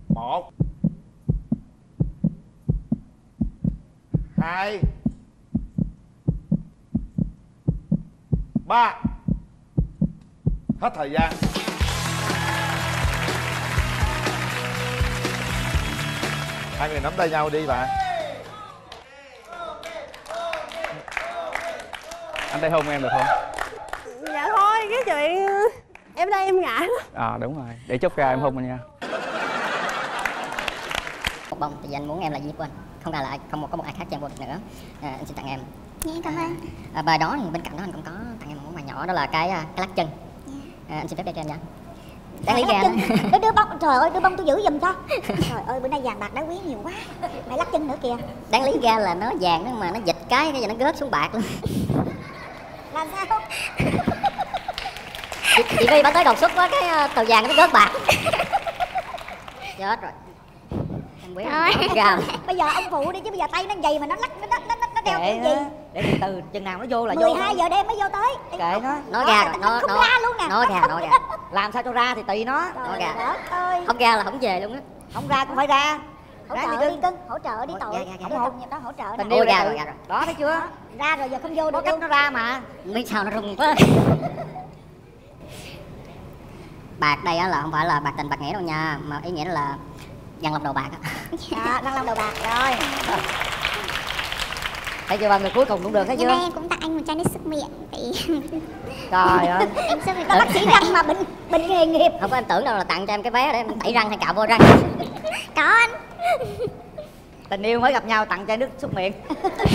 Một. Hai ba. Hết thời gian. Hai người nắm tay nhau đi bạn. Anh thấy hôn em được không? Dạ thôi cái chuyện em đây em ngại lắm. À đúng rồi. Để chốt ra em hôn anh nha. Một bông thì anh muốn em là duy của anh? Không ra là ai- không có một ai khác chen vô được nữa. À, anh xin tặng em. Dạ cảm ơn. À, bài đó thì bên cạnh đó anh cũng có nhỏ đó là cái à, cái lắc chân. À, anh xin phép đeo cho em nha đáng lý ra. Ê, đưa bông trời ơi đưa bông tôi giữ giùm cho. Trời ơi bữa nay vàng bạc đá quý nhiều quá. Mày lắc chân nữa kìa. Đáng lý ra là nó vàng đó mà nó dịch cái cái giờ nó rớt xuống bạc luôn. Làm sao? Chị, chị Vi bà tới đột xuất quá cái à, tờ vàng nó rớt bạc. Chết rồi. Em biết ra bây giờ ông phụ đi chứ bây giờ tay nó dày mà nó lắc nó nó nó, nó cái gì? để từ từ chừng nào nó vô là vô 12 giờ đêm mới vô tới. Kệ nó. nó ra rồi nó nó ra luôn nè. Nó ra nó ra. Làm sao cho ra thì tùy nó. Nó ra. không ra là không về luôn á. Không ra cũng phải ra. Hỗ trợ đi cưng hỗ trợ đi tội. dạ, dạ, dạ. không hỗ đó hỗ trợ tình yêu ra rồi, ra rồi. đó thấy chưa? Ra rồi giờ không vô được cách nó ra mà. Biết sao nó rung quá. Bạc đây á là không phải là bạc tình bạc nghĩa đâu nha mà ý nghĩa là dằn lọc đầu bạc á. Dạ đang làm đầu bạc rồi thấy chưa ba người cuối cùng cũng được thấy chưa? em cũng tặng anh một chai nước súc miệng vì trời ơi. Em súc miệng có bác sĩ răng mà bệnh bệnh nghề nghiệp? Không có em tưởng đâu là tặng cho em cái vé để em tẩy răng hay cạo vô răng. Có anh. Tình yêu mới gặp nhau tặng chai nước súc miệng.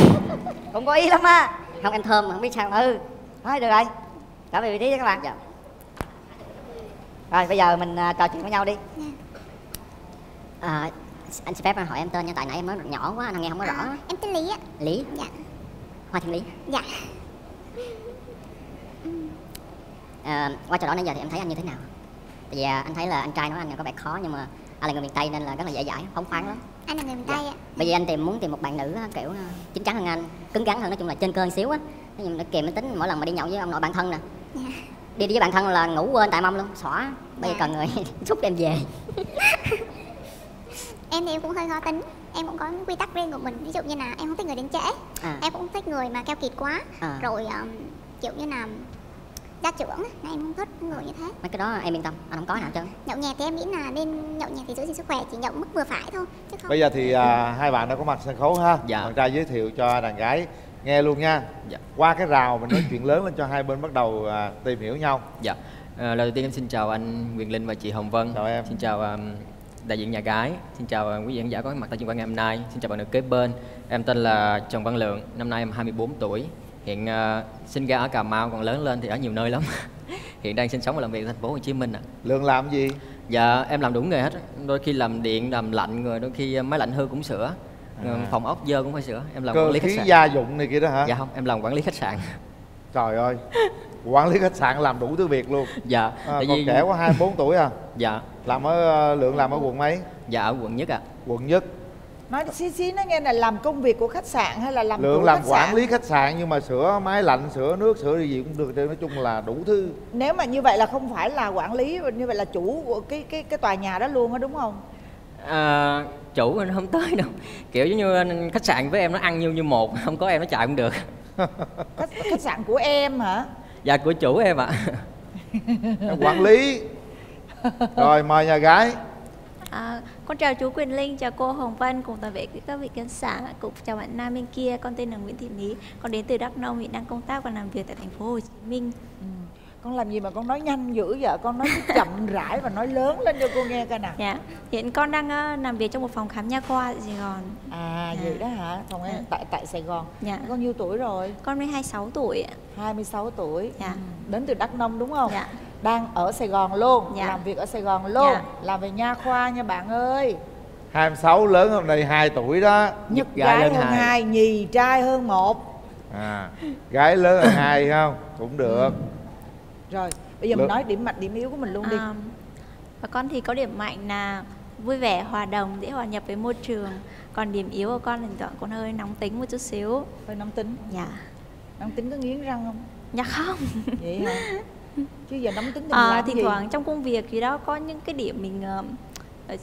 Cũng có ý lắm á. Không em thơm mà không biết sao. Ừ thôi được rồi. Trở về vị trí cho các bạn. Dạ. rồi bây giờ mình à, trò chuyện với nhau đi. À, anh xin phép hỏi em tên nha tại nãy em nói nhỏ quá anh nghe không có rõ. À, em tên lý ạ. Lý? Dạ. Hoa thiên lý. Dạ. À, qua trò đó nãy giờ thì em thấy anh như thế nào? Tại vì à, anh thấy là anh trai nói anh có vẻ khó nhưng mà anh là người miền tây nên là rất là dễ dãi phóng khoáng lắm. Anh là người miền tây ạ. Bởi vì anh tìm muốn tìm một bạn nữ á, kiểu à, chín chắn hơn anh cứng rắn hơn nói chung là trên cơn xíu á. Nhưng mà nó kìm tính mỗi lần mà đi nhậu với ông nội bạn thân nè. Dạ. đi đi với bạn thân là ngủ quên tại mâm luôn xõa bây giờ Dạ. cần người xúc em về em thì em cũng hơi khó tính em cũng có quy tắc riêng của mình ví dụ như là em không thích người đến trễ à, em cũng không thích người mà keo kiệt quá à. rồi um, kiểu như là gia trưởng em không thích người như thế mấy cái đó em yên tâm anh không có nào hết trơn nhậu nhẹt thì em nghĩ là nên nhậu nhẹt thì giữ gìn sức khỏe chỉ nhậu mức vừa phải thôi chứ không bây giờ thì à, hai bạn đã có mặt sân khấu ha Dạ. bạn trai giới thiệu cho đàn gái nghe luôn nha Dạ. qua cái rào mình nói chuyện lớn lên cho hai bên bắt đầu à, tìm hiểu nhau Dạ. À, lời đầu tiên em xin chào anh Quyền Linh và chị Hồng Vân. Chào em. Xin chào um, đại diện nhà gái. Xin chào quý vị khán giả có mặt tại chương trình ngày hôm nay. Xin chào bạn nữ kế bên. Em tên là Trần Văn Lượng Năm nay em 24 tuổi. Hiện uh, sinh ra ở Cà Mau Còn lớn lên thì ở nhiều nơi lắm. Hiện đang sinh sống và làm việc ở thành phố Hồ Chí Minh ạ. Lượng làm gì? Dạ em làm đủ nghề hết. Đôi khi làm điện, làm lạnh rồi đôi khi máy lạnh hư cũng sửa. À. Phòng ốc dơ cũng phải sửa. Em làm Cơ quản lý khách sạn. gia dụng này kia đó hả? Dạ không, em làm quản lý khách sạn. Trời ơi. Quản lý khách sạn làm đủ thứ việc luôn. Dạ à, tại Còn vì- trẻ quá 24 tuổi à? Dạ Làm ở ờ, Lượng làm ở quận mấy? Dạ ở quận nhất ạ. Quận nhất. Nói xí xí nó nghe là làm công việc của khách sạn hay là làm Lượng làm khách quản sạn? lý khách sạn nhưng mà sửa máy lạnh, sửa nước, sửa gì cũng được Nói chung là đủ thứ. Nếu mà như vậy là không phải là quản lý như vậy là chủ của cái cái cái tòa nhà đó luôn á đúng không? À, Chủ nó không tới đâu. Kiểu giống như khách sạn với em nó ăn như như một Không có em nó chạy cũng được. Khách, khách sạn của em hả? Dạ của chủ em ạ. Em quản lý Rồi mời nhà gái À, con chào chú Quyền Linh, chào cô Hồng Vân cùng toàn thể các vị khán giả, cùng chào bạn nam bên kia. Con tên là Nguyễn Thị Mỹ, con đến từ Đắk Nông, hiện đang công tác và làm việc tại thành phố Hồ Chí Minh. con làm gì mà con nói nhanh dữ vậy con nói chậm rãi và nói lớn lên cho cô nghe coi nào Dạ, hiện con đang ờ, làm việc trong một phòng khám nha khoa tại Sài Gòn. à Dạ. vậy đó hả phòng em Dạ. tại tại Sài Gòn Dạ. con nhiêu tuổi rồi Con mới 26 tuổi ạ. 26 tuổi Dạ. Ừ. đến từ Đắk Nông đúng không Dạ. Đang ở Sài Gòn luôn Dạ. làm việc ở Sài Gòn luôn Dạ. làm về nha khoa nha bạn ơi 26 lớn hơn đây 2 tuổi đó nhất gái, hơn hai nhì trai hơn một à, Gái lớn hơn hai không? Cũng được rồi bây giờ mình Lớn- nói điểm mạnh điểm yếu của mình luôn đi À, và con thì có điểm mạnh là vui vẻ, hòa đồng, dễ hòa nhập với môi trường. Còn điểm yếu của con thoảng con hơi nóng tính một chút xíu. hơi nóng tính Dạ. nóng tính có nghiến răng không Dạ không. vậy hả chứ giờ nóng tính thì mình À, thỉnh gì? thoảng trong công việc thì đó có những cái điểm mình ờ,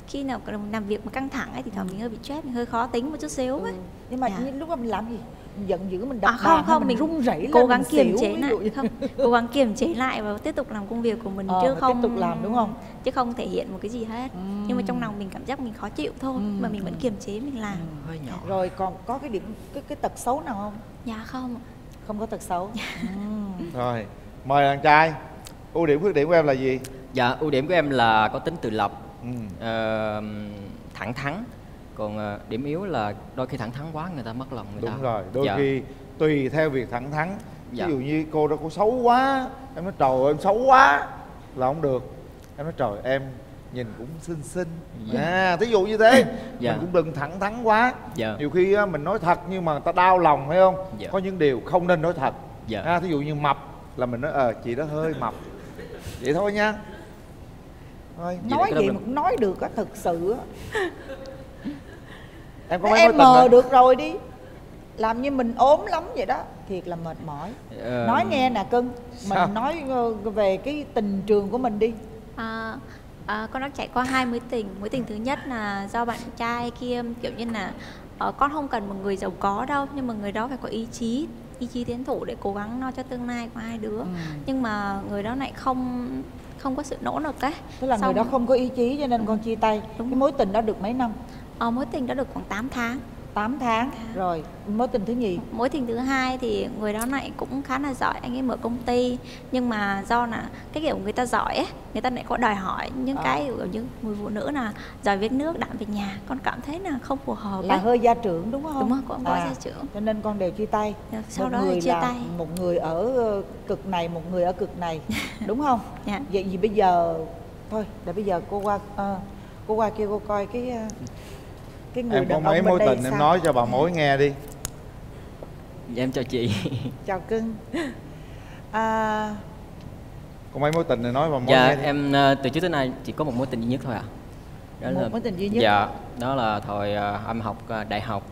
khi nào làm việc mà căng thẳng ấy thì thoảng mình hơi bị stress, mình hơi khó tính một chút xíu ấy. nhưng mà Dạ. như lúc đó mình làm gì? Mình giận dữ mình đập À không bàn không mình run rẩy lên cố gắng mình kiềm chế lại không cố gắng kiềm chế lại và tiếp tục làm công việc của mình Ờ, chứ và tiếp không tục làm, đúng không? chứ không thể hiện một cái gì hết. Nhưng mà trong lòng mình cảm giác mình khó chịu thôi mà mình vẫn kiềm chế mình làm. Hơi nhỏ. Rồi còn có cái điểm cái cái tật xấu nào không? Dạ không không có tật xấu. Rồi Mời đàn trai Ưu điểm khuyết điểm của em là gì? Dạ ưu điểm của em là có tính tự lập Ừ. ờ, thẳng thắn Còn ờ, điểm yếu là đôi khi thẳng thắn quá người ta mất lòng người ta Đúng rồi Đôi Dạ. khi tùy theo việc thẳng thắn Dạ. Ví dụ như cô đó cô xấu quá Em nói trời ơi, em xấu quá Là không được Em nói trời em nhìn cũng xinh xinh Dạ. à, Thí dụ như thế Dạ. Mình cũng đừng thẳng thắn quá Dạ. Nhiều khi mình nói thật nhưng mà người ta đau lòng phải không Dạ. Có những điều không nên nói thật Dạ. à, Thí dụ như mập là mình nói ờ chị đó hơi mập. Vậy thôi nha. Thôi nói gì mình- mà cũng nói được á thực sự á. Em có Nói mấy em mờ rồi? được rồi đi. Làm như mình ốm lắm vậy đó. Thiệt là mệt mỏi. Ờ, nói nghe nè cưng mình Sao? nói ờ, về cái tình trường của mình đi. À, à, con đã trải qua hai mối tình. Mối tình thứ nhất là do bạn trai kia kiểu như là ờ, con không cần một người giàu có đâu nhưng mà người đó phải có ý chí ý chí tiến thủ để cố gắng lo cho tương lai của hai đứa. Nhưng mà người đó lại không không có sự nỗ lực ấy tức là người Xong- đó không có ý chí cho nên con chia tay. Cái mối tình đó được mấy năm? Ờ, mối tình đó được khoảng 8 tháng 8 tháng rồi mối tình thứ nhì mối tình thứ hai thì người đó lại cũng khá là giỏi anh ấy mở công ty nhưng mà do là cái kiểu người ta giỏi ấy người ta lại có đòi hỏi những Ờ. cái kiểu như người phụ nữ là giỏi viết nước đạm về nhà con cảm thấy là không phù hợp là ấy. hơi gia trưởng đúng không Đúng rồi, cũng có gia trưởng. cho nên con đều chia tay Dạ, sau một đó người chia là tay. một người ở ờ, cực này một người ở cực này đúng không Dạ. vậy thì bây giờ thôi để bây giờ cô qua ờ, cô qua kêu cô coi cái ờ, cái người Em có mấy mối tình em nói cho bà mối nghe đi. Dạ em chào chị. Chào cưng. À, Có mấy mối tình này nói bà mối Dạ nghe đi. em ờ, từ trước tới nay chỉ có một mối tình duy nhất thôi ạ. Một mối tình duy nhất? Dạ đó là thời ờ, em học ờ, đại học.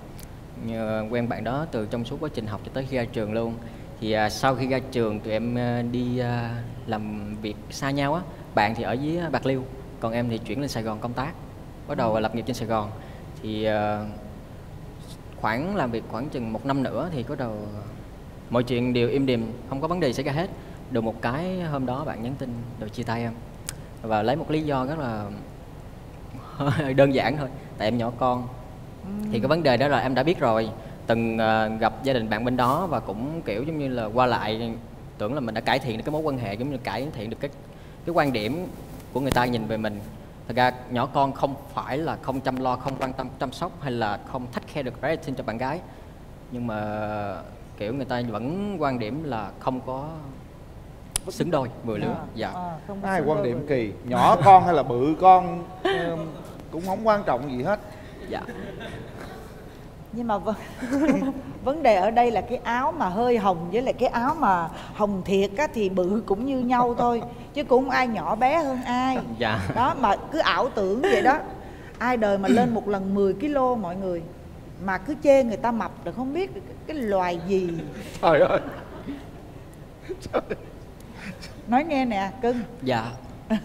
Như, quen bạn đó từ trong suốt quá trình học cho tới khi ra trường luôn. Thì à, sau khi ra trường tụi em à, đi à, làm việc xa nhau á. Bạn thì ở dưới bạc liêu còn em thì chuyển lên sài gòn công tác. Bắt đầu lập nghiệp trên sài gòn thì à, khoảng làm việc khoảng chừng một năm nữa thì có đầu mọi chuyện đều im đềm không có vấn đề xảy ra hết. Được một cái hôm đó bạn nhắn tin rồi chia tay em. Và lấy một lý do rất là đơn giản thôi tại em nhỏ con. Thì cái vấn đề đó là em đã biết rồi. Từng ờ, gặp gia đình bạn bên đó và cũng kiểu giống như là qua lại tưởng là mình đã cải thiện được cái mối quan hệ giống như cải thiện được cái cái quan điểm của người ta nhìn về mình thật ra nhỏ con không phải là không chăm lo không quan tâm chăm sóc hay là không thách khe được rating cho bạn gái. Nhưng mà kiểu người ta vẫn quan điểm là không có xứng đôi vừa lứa. Dạ. hai quan điểm kỳ? nhỏ con hay là bự con cũng không quan trọng gì hết. Dạ nhưng mà vấn vấn đề ở đây là cái áo mà hơi hồng với lại cái áo mà hồng thiệt á thì bự cũng như nhau thôi chứ cũng ai nhỏ bé hơn ai. Dạ. Đó mà cứ ảo tưởng vậy đó. Ai đời mà lên một lần 10 kg mọi người mà cứ chê người ta mập rồi không biết cái, cái loài gì. Trời ơi. Nói nghe nè cưng. Dạ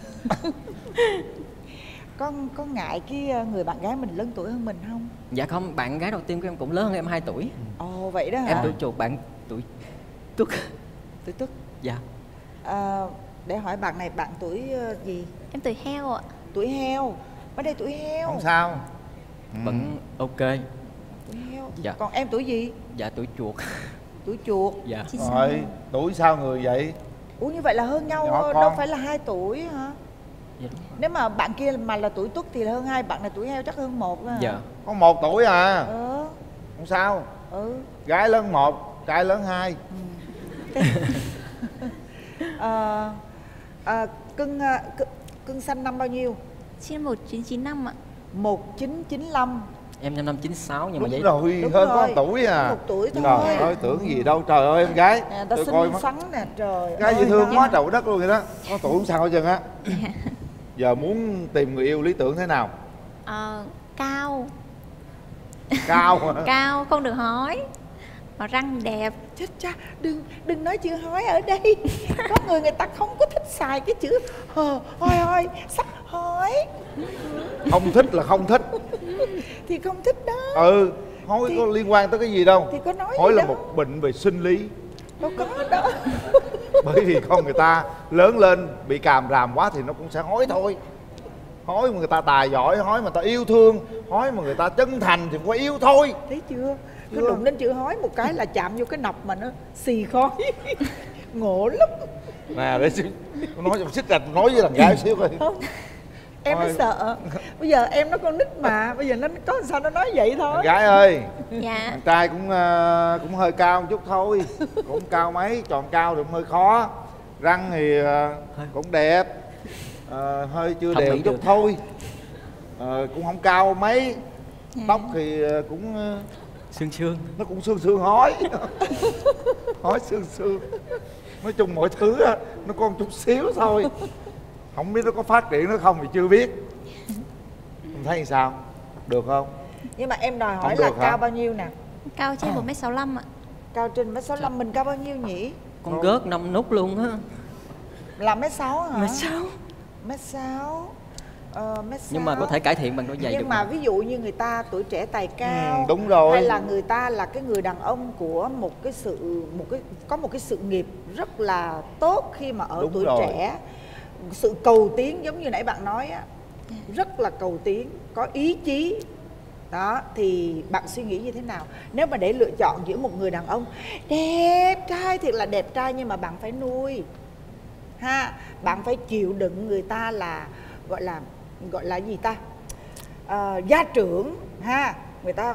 có có ngại cái ờ, người bạn gái mình lớn tuổi hơn mình không? Dạ không bạn gái đầu tiên của em cũng lớn hơn em 2 tuổi. Ồ vậy đó hả? Em tuổi chuột bạn tuổi tuất. Tuổi tuất? Dạ. Ờ, để hỏi bạn này bạn tuổi ờ, gì? Em tuổi heo ạ. Tuổi heo. Ở đây tuổi heo. Không sao. Vẫn ok. Tuổi heo. Dạ. còn em tuổi gì? Dạ tuổi chuột. Tuổi chuột. Dạ. Rồi tuổi sao người vậy? Ủa như vậy là hơn nhau Nhỏ con. đâu phải là hai tuổi hả? Dạ. Đúng. Nếu mà bạn kia mà là tuổi tuất thì là hơn hai, bạn này tuổi heo chắc hơn một dạ. Có một tuổi à? Ờ, không sao. Ừ. gái lớn một trai lớn hai. Ờ, ờ, cưng, ờ, cưng, cưng sanh năm bao nhiêu? Sinh 1995 ạ. 1995 em năm năm 96 nhưng mà giấy rồi Đúng hơn rồi. có một tuổi à. Một tuổi thôi. trời ơi tưởng gì đâu trời ơi em gái. Nè, ta tôi xinh coi mắt. nè trời gái dễ thương quá trời đất luôn vậy đó. Có tuổi không sao hết trơn á giờ muốn tìm người yêu lý tưởng thế nào? Ờ, Cao. Cao hả? Cao không được hói. Mà răng đẹp. Chết cha, đừng đừng nói chữ hói ở đây. Có người người ta không có thích xài cái chữ hờ, hoi hoi, sắc hói. Không thích là không thích. Thì không thích đó. Ừ hối có liên quan tới cái gì đâu? Thì có nói hối gì là đâu. một bệnh về sinh lý. Đâu có đó bởi vì con người ta lớn lên bị càm ràm quá thì nó cũng sẽ hối thôi. Hối mà người ta tài giỏi hối mà người ta yêu thương hối mà người ta chân thành thì cũng phải yêu thôi. Thấy chưa? Cứ đụng đến chữ hói một cái là chạm vô cái nọc mà nó xì khói. Ngộ lắm. Nè để nói xích ra tôi nói với thằng gái xíu coi Em mới Thôi. sợ. Bây giờ em nó con nít mà Bây giờ nó có sao nó nói vậy thôi. Thằng gái ơi. Dạ. Thằng trai cũng ờ, cũng hơi cao một chút thôi. Cũng cao mấy chọn cao thì cũng hơi khó. Răng thì ờ, cũng đẹp. Ờ, hơi chưa Thẩm đều mỹ một chút được. thôi. Ờ, cũng không cao mấy. Tóc thì ờ, cũng ờ, sương sương. nó cũng sương sương hói. Hói sương sương. Nói chung mọi thứ á, nó có một chút xíu thôi không biết nó có phát triển nó không thì chưa biết em thấy sao được không Nhưng mà em đòi hỏi Không là được hả? cao bao nhiêu nè Cao trên 1m65 ạ Cao trên mét 65 mình cao bao nhiêu nhỉ? con gớt năm nút luôn á Là mét 6 hả? Mét sáu. Mét 6 ờ, mét 6 nhưng mà có thể cải thiện bằng đôi giày Nhưng được mà không? ví dụ như người ta tuổi trẻ tài cao Ừ, đúng rồi. Hay là người ta là cái người đàn ông của một cái sự một cái có một cái sự nghiệp rất là tốt khi mà ở Đúng tuổi rồi. trẻ sự cầu tiến giống như nãy bạn nói á rất là cầu tiến có ý chí. Đó thì bạn suy nghĩ như thế nào? Nếu mà để lựa chọn giữa một người đàn ông đẹp trai thiệt là đẹp trai nhưng mà bạn phải nuôi. Ha bạn phải chịu đựng người ta là gọi là gọi là gì ta? Ờ, gia trưởng ha người ta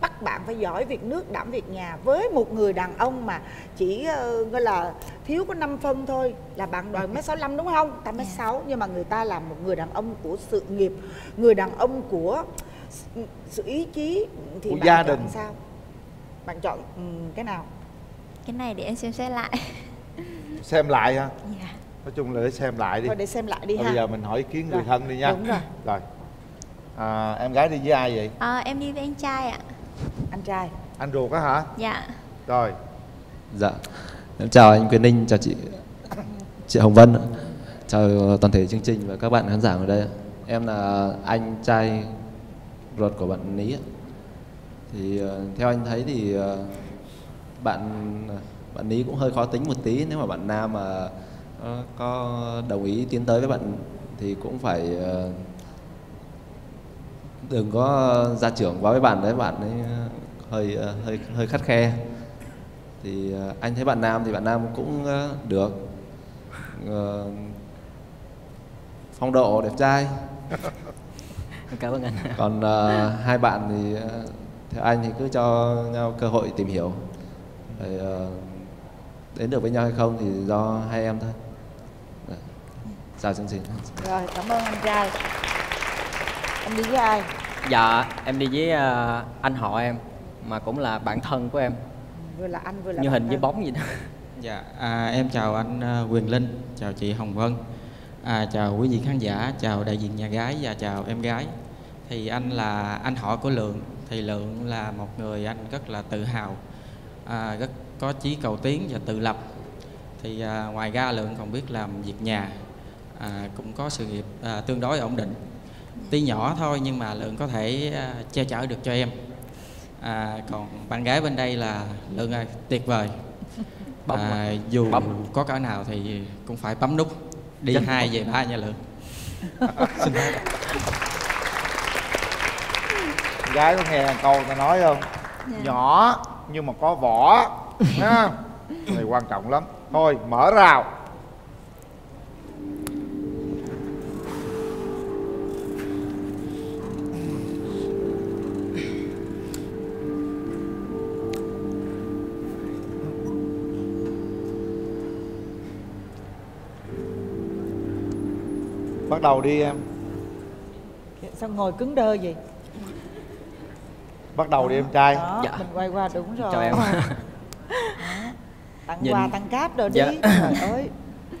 bắt bạn phải giỏi việc nước đảm việc nhà với một người đàn ông mà chỉ ờ, gọi là thiếu có 5 phân thôi là bạn đòi mét sáu đúng không? Ta mét sáu nhưng mà người ta là một người đàn ông của sự nghiệp người đàn ông của sự- sự ý chí thì Của bạn gia chọn đình. sao? Bạn chọn ừ, cái nào? Cái này để em xem xét lại. Xem lại ha Dạ. Nói chung là để xem lại đi. Thôi để xem lại đi Thôi ha. bây giờ mình hỏi ý kiến người Rồi, thân đi nha. Đúng rồi. rồi. À, em gái đi với ai vậy? Ờ, Em đi với anh trai ạ anh trai anh ruột á hả Dạ rồi Dạ. Em chào anh Quyền Ninh, chào chị chị Hồng Vân, chào toàn thể chương trình và các bạn khán giả ở đây. Em là anh trai ruột của bạn Ní. ạ. Thì ờ, theo anh thấy thì ờ, bạn bạn Ní cũng hơi khó tính một tí nếu mà bạn nam mà ờ, có đồng ý tiến tới với bạn thì cũng phải đừng có ra trưởng vào với bạn đấy bạn ấy hơi ờ, hơi hơi khắt khe. Thì ờ, anh thấy bạn nam thì bạn nam cũng ờ, được. Ờ, phong độ đẹp trai. Cảm ơn anh. Còn ờ, hai bạn thì ờ, theo anh thì cứ cho nhau cơ hội tìm hiểu. Rồi ờ, đến được với nhau hay không thì do hai em thôi. Dạ. chào chương trình. Rồi cảm ơn anh trai anh đi với ai dạ em đi với ờ, anh họ em mà cũng là bạn thân của em vừa là anh vừa là như hình với bóng vậy đó Dạ, à, em chào anh à, Quyền Linh, chào chị Hồng Vân, à, chào quý vị khán giả, chào đại diện nhà gái và chào em gái. Thì anh là anh họ của Lượng, thì Lượng là một người anh rất là tự hào, à, rất có chí cầu tiến và tự lập. Thì à, ngoài ra Lượng còn biết làm việc nhà, à, cũng có sự nghiệp à, tương đối ổn định. Tuy nhỏ thôi nhưng mà Lượng có thể à, che chở được cho em. À, còn bạn gái bên đây là Lượng ơi, tuyệt vời. Bấm à, dù Bấm. có cỡ nào thì cũng phải bấm nút. Đi Chắc hai về ba nha lượng. Xin gái có nghe câu ta nói không? Nhỏ nhưng mà có vỏ ha? Cái này quan trọng lắm. Thôi mở rào bắt đầu đi em. Sao ngồi cứng đơ vậy? Bắt đầu đi em trai. đó Dạ. mình quay qua đúng rồi. chào em. Đó. tặng Nhìn- quà tặng cáp rồi Dạ. đi. Trời ơi.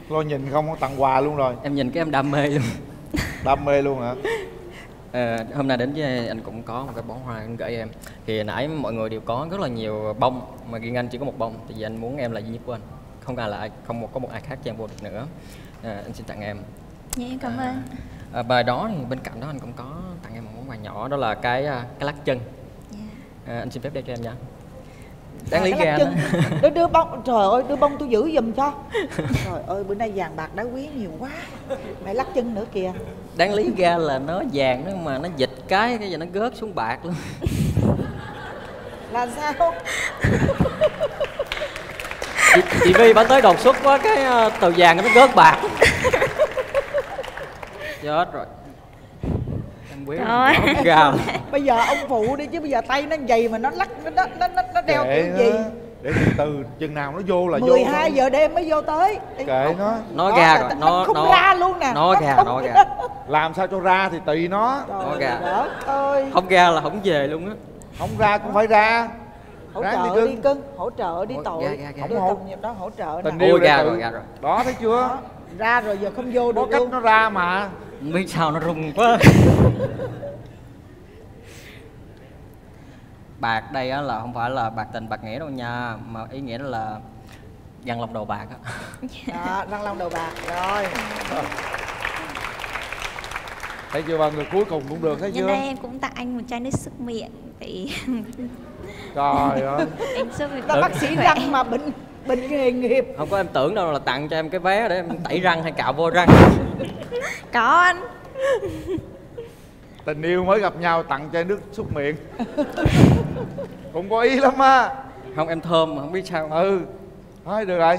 Lo nhìn không có tặng quà luôn rồi. Em nhìn cái em đam mê luôn. Đam mê luôn hả? Ờ, hôm nay đến với anh cũng có một cái bó hoa anh gửi em. Thì nãy mọi người đều có rất là nhiều bông mà riêng anh chỉ có một bông. Thì anh muốn em là duy nhất của anh. Không ai là ai không một có một ai khác cho em vô được nữa. Ờ, anh xin tặng em dạ em cảm ơn. À, bài đó thì bên cạnh đó anh cũng có tặng em một món quà nhỏ đó là cái à, cái lắc chân. À, anh xin phép đeo cho em nha. Đáng À, lý đó chân. đưa đưa bông trời ơi đưa bông tôi giữ giùm cho. Trời ơi bữa nay vàng bạc đá quý nhiều quá. Mày lắc chân nữa kìa. Đáng lý ra là nó vàng nhưng mà nó dịch cái cái giờ nó gớt xuống bạc luôn. Là sao? Chị, chị Vi bà tới đột xuất quá cái ờ, tờ vàng nó gớt bạc chết rồi. Em ơi. gào bây giờ ông phụ đi chứ bây giờ tay nó dày mà nó lắc nó nó nó, nó, đeo Kệ kiểu nó. gì? Để từ từ chừng nào nó vô là vô 12 thôi. giờ đêm mới vô tới. Kệ nó. Nó ra rồi nó nó không nó ra luôn nè. nó ra nó ra. làm sao cho ra thì tùy nó. Nó ra ơi. Không ra là không về luôn á. Không ra cũng phải ra. Hỗ Ráng đi trợ cưng. đi cưng hỗ trợ đi tội. ra, ra. đưa Không, công nghiệp đó hỗ trợ tình yêu ra rồi, ra rồi. đó thấy chưa? Đó, ra rồi giờ không vô có được cách luôn. nó ra mà biết sao nó rung quá. Bạc đây á là không phải là bạc tình bạc nghĩa đâu nha mà ý nghĩa đó là găng lòng đầu bạc á. Đó răng long đầu bạc rồi. Thấy chưa ba người cuối cùng cũng được thấy nhân chưa? đây em cũng tặng anh một chai nước sức miệng tại trời ơi. Anh sức miệng bác sĩ răng mà bệnh bệnh nghề nghiệp. Không có em tưởng đâu là tặng cho em cái vé để em tẩy răng hay cạo vô răng có anh. Tình yêu mới gặp nhau tặng chai nước xúc miệng. Cũng có ý lắm á. Không em thơm mà không biết sao. Ừ. Thôi được rồi.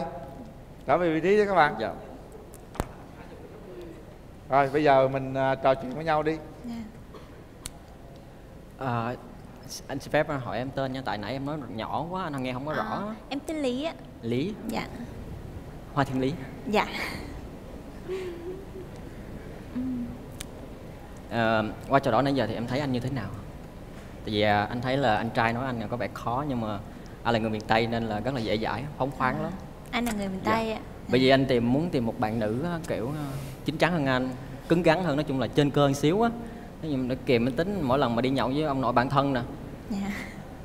Trở về vị trí cho các bạn. Dạ. Rồi bây giờ mình à, trò chuyện với nhau đi. Ờ, anh xin phép hỏi em tên nha. Tại nãy em nói nhỏ quá anh nghe không có rõ. À, em tên lý ạ. Lý? Dạ. Hoa thiên lý. Dạ Ờ, qua trò đó nãy giờ thì em thấy anh như thế nào? Tại vì à, anh thấy là anh trai nói anh có vẻ khó nhưng mà anh là người miền tây nên là rất là dễ dãi phóng khoáng lắm. anh là người miền Dạ. tây ạ. Bởi vì anh tìm muốn tìm một bạn nữ kiểu à, chín chắn hơn anh cứng rắn hơn nói chung là trên cơ một xíu á. Chung để kìm cái tính mỗi lần mà đi nhậu với ông nội bạn thân nè. Dạ.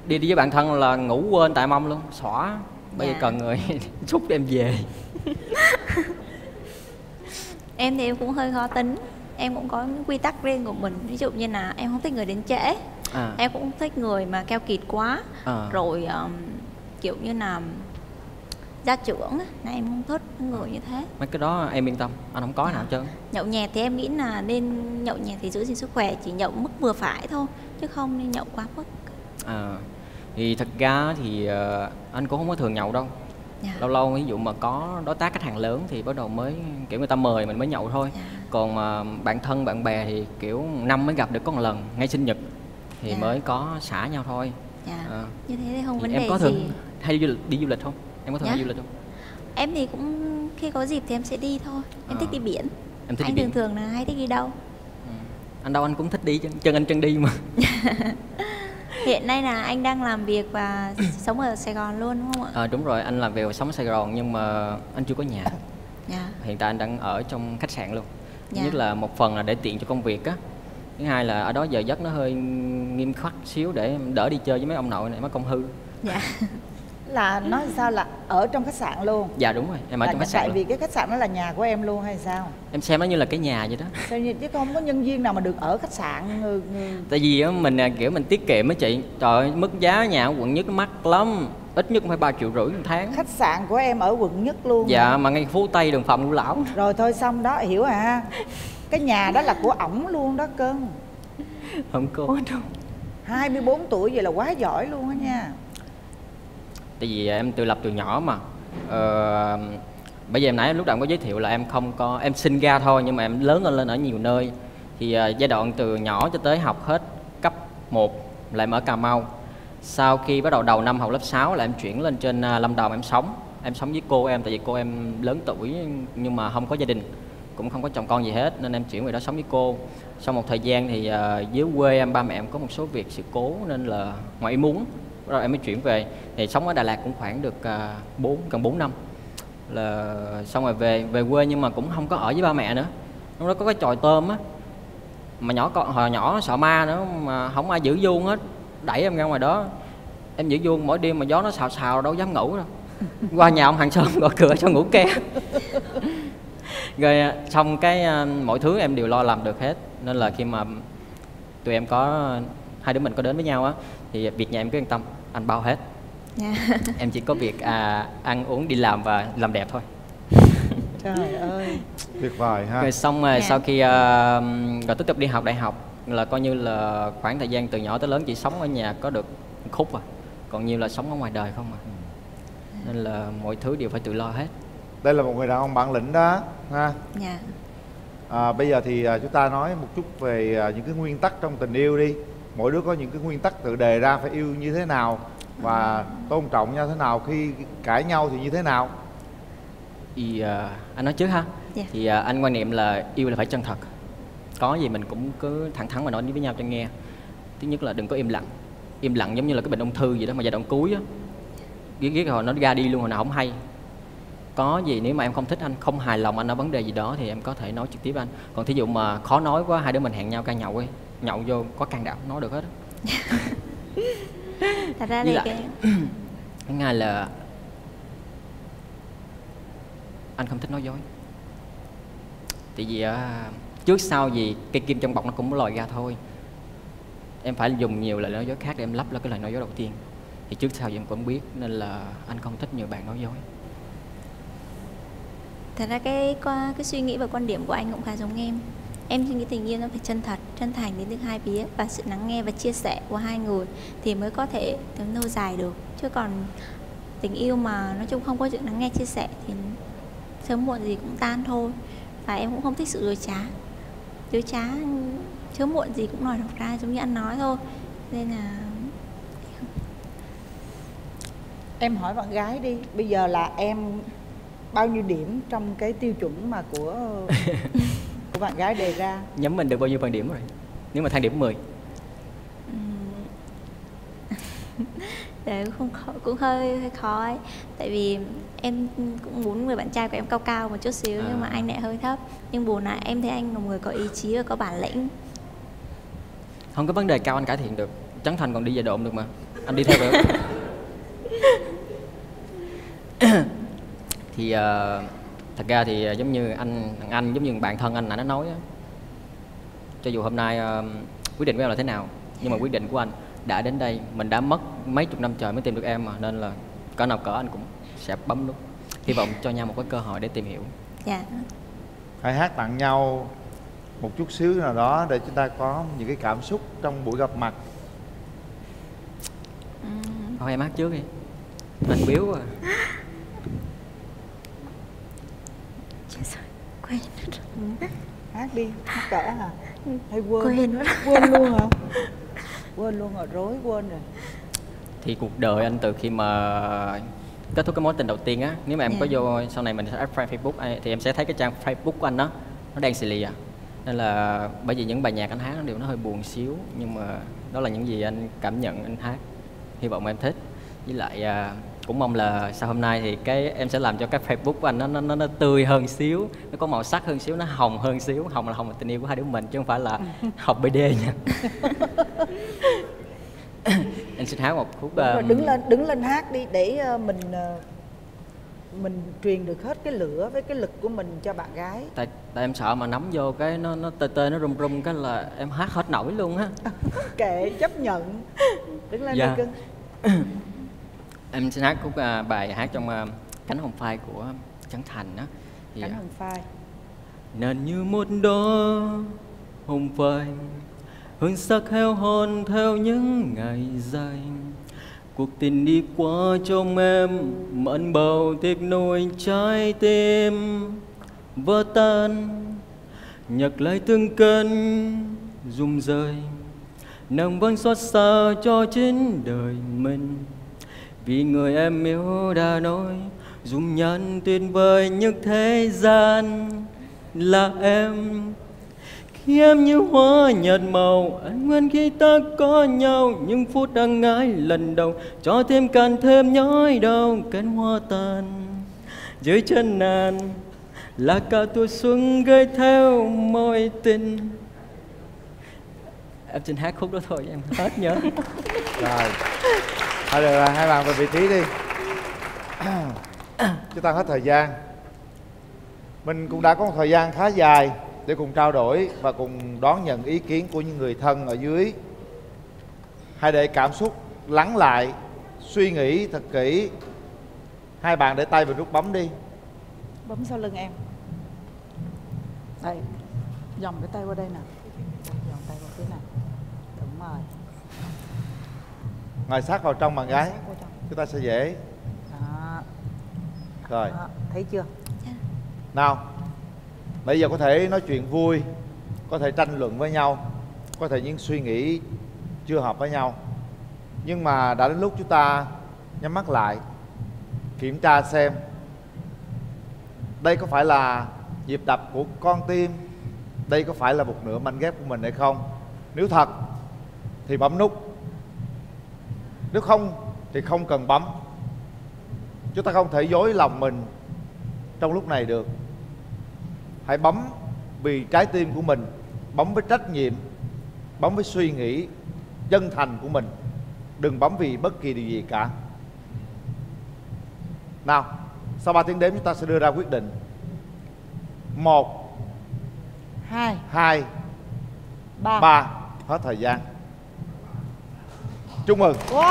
Đi đi với bạn thân là ngủ quên tại mâm luôn xõa bây giờ Dạ. cần người xúc em về. Em thì em cũng hơi khó tính em cũng có những quy tắc riêng của mình. Ví dụ như là em không thích người đến trễ. À, em cũng không thích người mà keo kiệt quá. À. rồi um, kiểu như là gia trưởng là em không thích những người như thế. Mấy cái đó em yên tâm anh không có nào hết trơn. Nhậu nhẹt thì em nghĩ là nên nhậu nhẹt thì giữ gìn sức khỏe chỉ nhậu mức vừa phải thôi chứ không nên nhậu quá mức. À, thì thật ra thì ờ, anh cũng không có thường nhậu đâu Dạ. lâu lâu ví dụ mà có đối tác khách hàng lớn thì bắt đầu mới kiểu người ta mời mình mới nhậu thôi còn mà bạn thân bạn bè thì kiểu năm mới gặp được có một lần ngay sinh nhật thì Dạ. mới có xả nhau thôi Dạ. Ờ. Như thế thì không Thì vấn em đề có gì. thường hay đi du lịch, đi du lịch không em có thường Dạ. đi du lịch không Em thì cũng khi có dịp thì em sẽ đi thôi. Em thích Ờ. đi biển. Em thích đi anh biển. thường thường là hay thích đi đâu? anh đâu anh cũng thích đi chân, chân anh chân đi mà Hiện nay là anh đang làm việc và sống ở Sài Gòn luôn đúng không ạ? Ờ, đúng rồi anh làm việc và sống ở Sài Gòn nhưng mà anh chưa có nhà Dạ. hiện tại anh đang ở trong khách sạn luôn Dạ. nhất là một phần là để tiện cho công việc á thứ hai là ở đó giờ giấc nó hơi nghiêm khắc xíu để đỡ đi chơi với mấy ông nội này mấy công hư Dạ. là nói sao là ở trong khách sạn luôn? Dạ đúng rồi em ở Là trong khách sạn tại luôn. vì cái khách sạn đó là nhà của em luôn hay sao? Em xem nó như là cái nhà vậy đó. Sao như chứ không có nhân viên nào mà được ở khách sạn ừ, ừ. tại vì á, mình à, kiểu mình tiết kiệm á chị. Trời ơi, mức giá nhà ở quận nhất nó mắc lắm. Ít nhất cũng phải ba triệu rưỡi một tháng. Khách sạn của em ở quận nhất luôn dạ hả? mà ngay phố tây đường phạm ngũ lão. Rồi thôi xong đó hiểu à cái nhà đó là của ổng luôn đó cưng. Không có đâu. 24 tuổi vậy là quá giỏi luôn á nha tại vì à, em tự lập từ nhỏ mà. Ờ, bây giờ em nãy lúc đầu em có giới thiệu là em không có em sinh ra thôi nhưng mà em lớn lên lên ở nhiều nơi. Thì uh, giai đoạn từ nhỏ cho tới học hết cấp 1 là em ở Cà Mau. Sau khi bắt đầu đầu năm học lớp 6 là em chuyển lên trên uh, Lâm Đồng em sống. Em sống với cô em tại vì cô em lớn tuổi nhưng mà không có gia đình cũng không có chồng con gì hết nên em chuyển về đó sống với cô. Sau một thời gian thì uh, dưới quê em ba mẹ em có một số việc sự cố nên là ngoài ý muốn rồi em mới chuyển về. Thì sống ở Đà Lạt cũng khoảng được à, bốn, gần 4 năm. Là xong rồi về về quê nhưng mà cũng không có ở với ba mẹ nữa. Lúc đó có cái chòi tôm á. Mà nhỏ con, hồi nhỏ sợ ma nữa, mà không ai giữ vuông hết. Đẩy em ra ngoài đó. Em giữ vuông, mỗi đêm mà gió nó xào xào, đâu dám ngủ đâu. Qua nhà ông hàng xóm gõ cửa cho ngủ ke. Rồi à, xong cái à, mọi thứ em đều lo làm được hết. Nên là khi mà tụi em có, hai đứa mình có đến với nhau á thì việc nhà em cứ yên tâm anh bao hết. Dạ. em chỉ có việc à, ăn uống đi làm và làm đẹp thôi. Trời ơi. Tuyệt vời ha. Rồi xong rồi Dạ. sau khi uh, rồi tiếp tục đi học đại học là coi như là khoảng thời gian từ nhỏ tới lớn chỉ sống ở nhà có được khúc à. Còn nhiều là sống ở ngoài đời không à. Nên là mọi thứ đều phải tự lo hết. Đây là một người đàn ông bản lĩnh đó ha. Dạ. à, bây giờ thì à, chúng ta nói một chút về à, những cái nguyên tắc trong tình yêu đi mỗi đứa có những cái nguyên tắc tự đề ra phải yêu như thế nào và tôn trọng nhau thế nào khi cãi nhau thì như thế nào. Thì à, anh nói trước ha. Dạ. thì à, anh quan niệm là yêu là phải chân thật. Có gì mình cũng cứ thẳng thắn mà nói với nhau cho nghe. Thứ nhất là đừng có im lặng. Im lặng giống như là cái bệnh ung thư vậy đó mà giai đoạn cuối á. Ghét ghét hồi nó ra đi luôn hồi nào không hay. Có gì nếu mà em không thích anh không hài lòng anh ở vấn đề gì đó thì em có thể nói trực tiếp anh. Còn thí dụ mà khó nói quá hai đứa mình hẹn nhau ca nhậu ấy nhậu vô có can đảm nói được hết. Thật ra thì cái hai là anh không thích nói dối. Tại vì á, trước sau gì cây kim trong bọc nó cũng lòi ra thôi. Em phải dùng nhiều lời nói dối khác để em lắp lên cái lời nói dối đầu tiên. Thì trước sau gì em cũng biết nên là anh không thích nhiều bạn nói dối. Thật ra cái cái suy nghĩ và quan điểm của anh cũng khá giống em em suy nghĩ tình yêu nó phải chân thật chân thành đến từ hai phía và sự lắng nghe và chia sẻ của hai người thì mới có thể tới lâu dài được. Chứ còn tình yêu mà nói chung không có sự lắng nghe chia sẻ thì sớm muộn gì cũng tan thôi. Và em cũng không thích sự dối trá. Dối trá sớm muộn gì cũng nói được ra giống như anh nói thôi. Nên là em hỏi bạn gái đi bây giờ là em bao nhiêu điểm trong cái tiêu chuẩn mà của của bạn gái đề ra. Nhắm mình được bao nhiêu phần điểm rồi? Nếu mà thang điểm 10 Đấy, cũng không khó, cũng hơi hơi khó ấy. Tại vì em cũng muốn người bạn trai của em cao cao một chút xíu nhưng mà À. anh lại hơi thấp. Nhưng buồn là em thấy anh là một người có ý chí và có bản lĩnh. Không có vấn đề cao anh cải thiện được. Trấn thành còn đi về độn được mà. Anh đi theo được thì ờ, thật ra thì ờ, giống như anh thằng anh giống như bạn thân anh là nó nói á cho dù hôm nay quyết định của em là thế nào nhưng mà quyết định của anh đã đến đây mình đã mất mấy chục năm trời mới tìm được em mà nên là cỡ nào cỡ anh cũng sẽ bấm nút. Hy vọng cho nhau một cái cơ hội để tìm hiểu. Dạ. Hãy hát tặng nhau một chút xíu nào đó để chúng ta có những cái cảm xúc trong buổi gặp mặt. Thôi em hát trước đi. Anh biếu à Quên hát đi hát cỡ hả? Hay quên? Quên quên luôn hả? Quên luôn rồi rối quên rồi. Thì cuộc đời anh từ khi mà kết thúc cái mối tình đầu tiên á nếu mà em có Dạ. vô sau này mình sẽ add friend Facebook thì em sẽ thấy cái trang Facebook của anh đó nó đang xì lì à. Nên là bởi vì những bài nhạc anh hát nó đều nó hơi buồn xíu nhưng mà đó là những gì anh cảm nhận anh hát. Hy vọng em thích. Với lại à, cũng mong là sau hôm nay thì cái em sẽ làm cho cái Facebook của anh nó nó nó, nó tươi hơn xíu nó có màu sắc hơn xíu nó hồng hơn xíu. Hồng là hồng là tình yêu của hai đứa mình chứ không phải là học BD nha. Anh xin hát một khúc Đúng rồi, à, đứng lên đứng lên hát đi để ờ, mình ờ, mình truyền được hết cái lửa với cái lực của mình cho bạn gái. Tại tại em sợ mà nắm vô cái nó nó tê tê nó run run cái là em hát hết nổi luôn á. Kệ chấp nhận. Đứng lên Dạ. đi cưng em xin hát khúc à, bài hát trong à, cánh hồng phai của Trấn Thành á. Thì cánh à, hồng phai. Nền như một đóa hồng phai Hương sắc heo hon theo những ngày dài Cuộc tình đi qua trong em Mặn bầu tiếc nuối trái tim. Vỡ tan Nhắc lại từng cơn rung rời. Nàng vẫn xót xa cho chính đời mình vì người em yêu đã nói Dung nhan tuyệt vời nhất thế gian là em. Khi em như hoa nhạt màu anh nguyên khi ta có nhau. Những phút đang ngái lần đầu, cho thêm càng thêm nhói đau. Cánh hoa tàn dưới chân nàng, là cả tuổi xuân gửi theo môi tình. Em xin hát khúc đó thôi, em hết nhớ. Rồi thôi được rồi, hai bạn về vị trí đi. Chúng ta hết thời gian. Mình cũng đã có một thời gian khá dài để cùng trao đổi và cùng đón nhận ý kiến của những người thân ở dưới. Hãy để cảm xúc lắng lại, suy nghĩ thật kỹ. Hai bạn để tay vào nút bấm đi. Bấm sau lưng em. Đây, dòng cái tay qua đây nè dòng tay qua phía này đúng rồi ngồi sát vào trong bạn gái. Chúng ta sẽ dễ. Đó, rồi. Đó. thấy chưa? Nào bây giờ có thể nói chuyện vui có thể tranh luận với nhau có thể những suy nghĩ chưa hợp với nhau. Nhưng mà đã đến lúc chúng ta nhắm mắt lại kiểm tra xem đây có phải là nhịp đập của con tim đây có phải là một nửa mảnh ghép của mình hay không. Nếu thật thì bấm nút nếu không thì không cần bấm. Chúng ta không thể dối lòng mình trong lúc này được. Hãy bấm vì trái tim của mình bấm với trách nhiệm bấm với suy nghĩ chân thành của mình. Đừng bấm vì bất kỳ điều gì cả. Nào sau 3 tiếng đếm chúng ta sẽ đưa ra quyết định. Một hai hai ba. ba. Hết thời gian chúc mừng. Wow!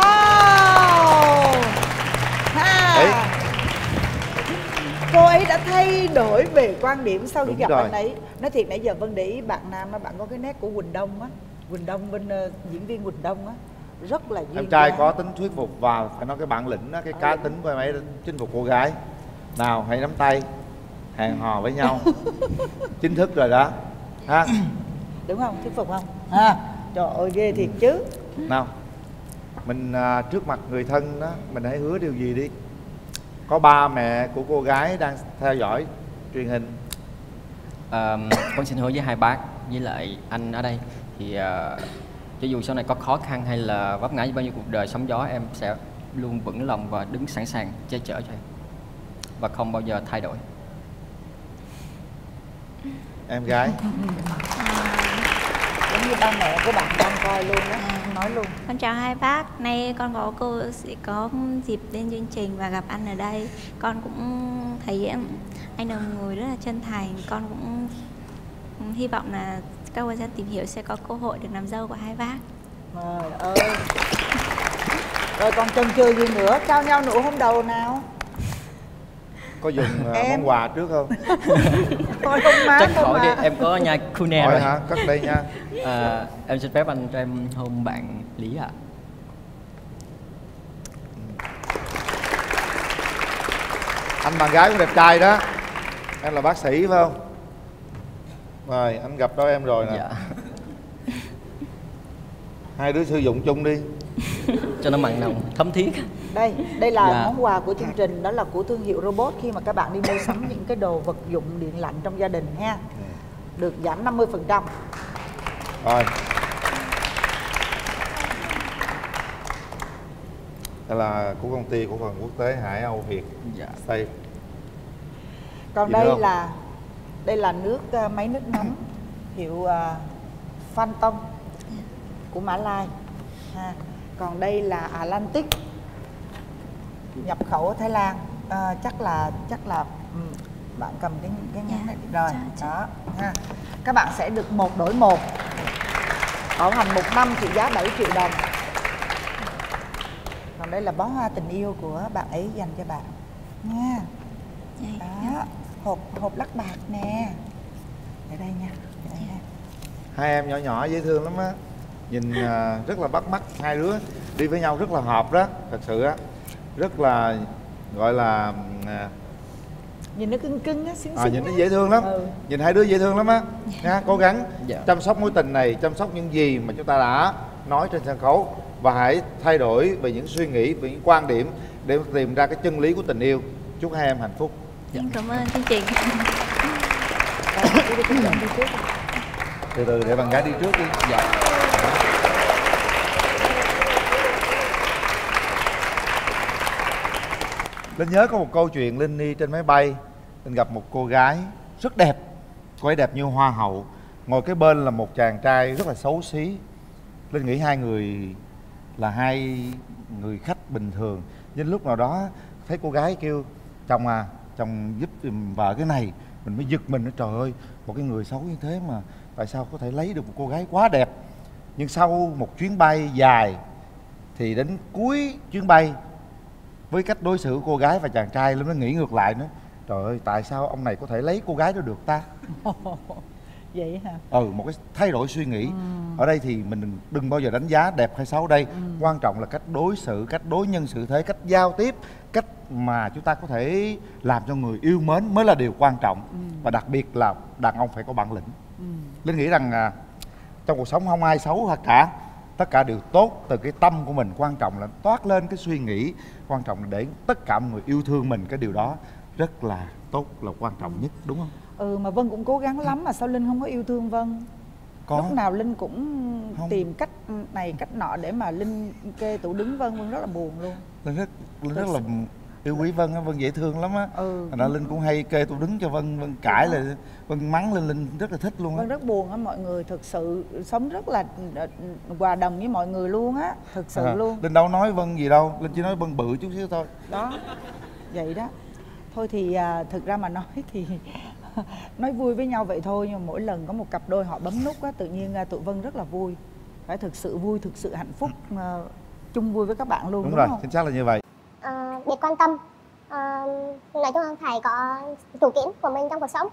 Ha. Đấy. cô ấy đã thay đổi về quan điểm sau khi gặp rồi. anh ấy. Nói thiệt nãy giờ vân để ý bạn nam á bạn có cái nét của quỳnh đông á. Quỳnh đông bên ờ, diễn viên quỳnh đông á. Rất là duyên em trai dáng. có tính thuyết phục và phải nói cái bản lĩnh đó, cái cá tính của em ấy chinh phục cô gái. Nào hãy nắm tay hẹn hò với nhau. Chính thức rồi đó. Ha. Đúng không? Thuyết phục không? Ha. Trời ơi ghê thiệt chứ. Nào mình à, trước mặt người thân đó mình hãy hứa điều gì đi có ba mẹ của cô gái đang theo dõi truyền hình Ờ, con xin hứa với hai bác với lại anh ở đây thì ờ, cho dù sau này có khó khăn hay là vấp ngã bao nhiêu cuộc đời sóng gió em sẽ luôn vững lòng và đứng sẵn sàng che chở cho em và không bao giờ thay đổi em gái giống như ba mẹ của bạn đang coi luôn á nói luôn Con chào hai bác, nay con có cô sẽ có dịp lên chương trình và gặp anh ở đây. Con cũng thấy em anh là một người rất là chân thành. Con cũng hy vọng là các bạn ra tìm hiểu sẽ có cơ hội được làm dâu của hai bác. trời ơi rồi còn chần chừ gì nữa trao nhau nụ hôn đầu nào có dùng à, Em. món quà trước không thôi không má Chắc không khỏi đi, em có nhai Hỏi rồi hả? Cất đây nha. À, Em xin phép anh cho em hôn bạn Lý ạ. Anh bạn gái cũng đẹp trai đó. Em là bác sĩ phải không? Rồi anh gặp đôi em rồi nè. Dạ. hai đứa sử dụng chung đi. Cho nó mặn nồng thấm thiết. Đây đây là Dạ. món quà của chương trình đó là của thương hiệu robot khi mà các bạn đi mua sắm những cái đồ vật dụng điện lạnh trong gia đình ha. Được giảm 50% phần trăm rồi đây là của công ty cổ phần quốc tế Hải Âu Việt dạ. Safe còn Gì đây không? là đây là nước ờ, máy nước nóng hiệu uh, Phantom của Mã Lai ha. còn đây là Atlantic nhập khẩu ở Thái Lan Ờ, chắc là chắc là ừ, bạn cầm cái cái nhãn này rồi đó ha. Các bạn sẽ được một đổi một. Bảo hành một năm trị giá 7 triệu đồng. Còn đây là bó hoa tình yêu của bạn ấy dành cho bạn nha. Đó hộp hộp lắc bạc nè. Ở đây nha ở đây nha. hai em nhỏ nhỏ dễ thương lắm á. Nhìn à, rất là bắt mắt hai đứa đi với nhau rất là hợp đó thật sự á. Rất là gọi là à, nhìn nó cưng cưng á xinh à, xinh nhìn nó dễ thương lắm. Ừ. nhìn hai đứa dễ thương lắm á. Nha cố gắng Dạ. chăm sóc mối tình này chăm sóc những gì mà chúng ta đã nói trên sân khấu. Và hãy thay đổi về những suy nghĩ về những quan điểm để tìm ra cái chân lý của tình yêu. Chúc hai em hạnh phúc. Em cảm ơn chương trình. từ từ để bạn gái đi trước đi. Dạ linh nhớ có một câu chuyện linh đi trên máy bay, linh gặp một cô gái rất đẹp, cô ấy đẹp như hoa hậu. Ngồi kế bên là một chàng trai rất là xấu xí. Linh nghĩ hai người là hai người khách bình thường. Nhưng lúc nào đó thấy cô gái kêu, chồng à chồng giúp giùm vợ cái này. Mình mới giật mình, nói, trời ơi, một cái người xấu như thế mà tại sao có thể lấy được một cô gái quá đẹp? Nhưng sau một chuyến bay dài thì đến cuối chuyến bay với cách đối xử của cô gái và chàng trai lúc nó nghĩ ngược lại nữa. Trời ơi tại sao ông này có thể lấy cô gái đó được ta? Vậy hả? Ừ một cái thay đổi suy nghĩ. Ở đây thì mình đừng, bao giờ đánh giá đẹp hay xấu đây. Quan trọng là cách đối xử cách đối nhân xử thế cách giao tiếp cách mà chúng ta có thể làm cho người yêu mến mới là điều quan trọng. Và đặc biệt là đàn ông phải có bản lĩnh. Linh nghĩ rằng à, trong cuộc sống không ai xấu hết cả tất cả đều tốt từ cái tâm của mình quan trọng là toát lên cái suy nghĩ. Quan trọng là để tất cả mọi người yêu thương mình cái điều đó rất là tốt là quan trọng nhất đúng không? Ừ mà vân cũng cố gắng lắm mà sao linh không có yêu thương vân? Có. lúc nào linh cũng tìm cách này cách nọ để mà linh kê tủ đứng vân vân rất là buồn luôn. Linh rất linh rất là yêu quý vân á vân dễ thương lắm á. Ừ. Ra linh cũng hay kê tôi đứng cho vân vân cãi là vân mắng lên linh rất là thích luôn á. Vân rất buồn á mọi người thực sự sống rất là ờ, hòa đồng với mọi người luôn á thực sự À, luôn. Linh đâu nói vân gì đâu linh chỉ nói vân bự chút xíu thôi. Đó vậy đó. Thôi thì à, thực ra mà nói thì nói vui với nhau vậy thôi nhưng mà mỗi lần có một cặp đôi họ bấm nút á tự nhiên à, tụi vân rất là vui. Phải thực sự vui thực sự hạnh phúc à, chung vui với các bạn luôn đúng, đúng, rồi không? chính xác là như vậy Ờ, biết quan tâm. Ờ, nói chung là phải có chủ kiến của mình trong cuộc sống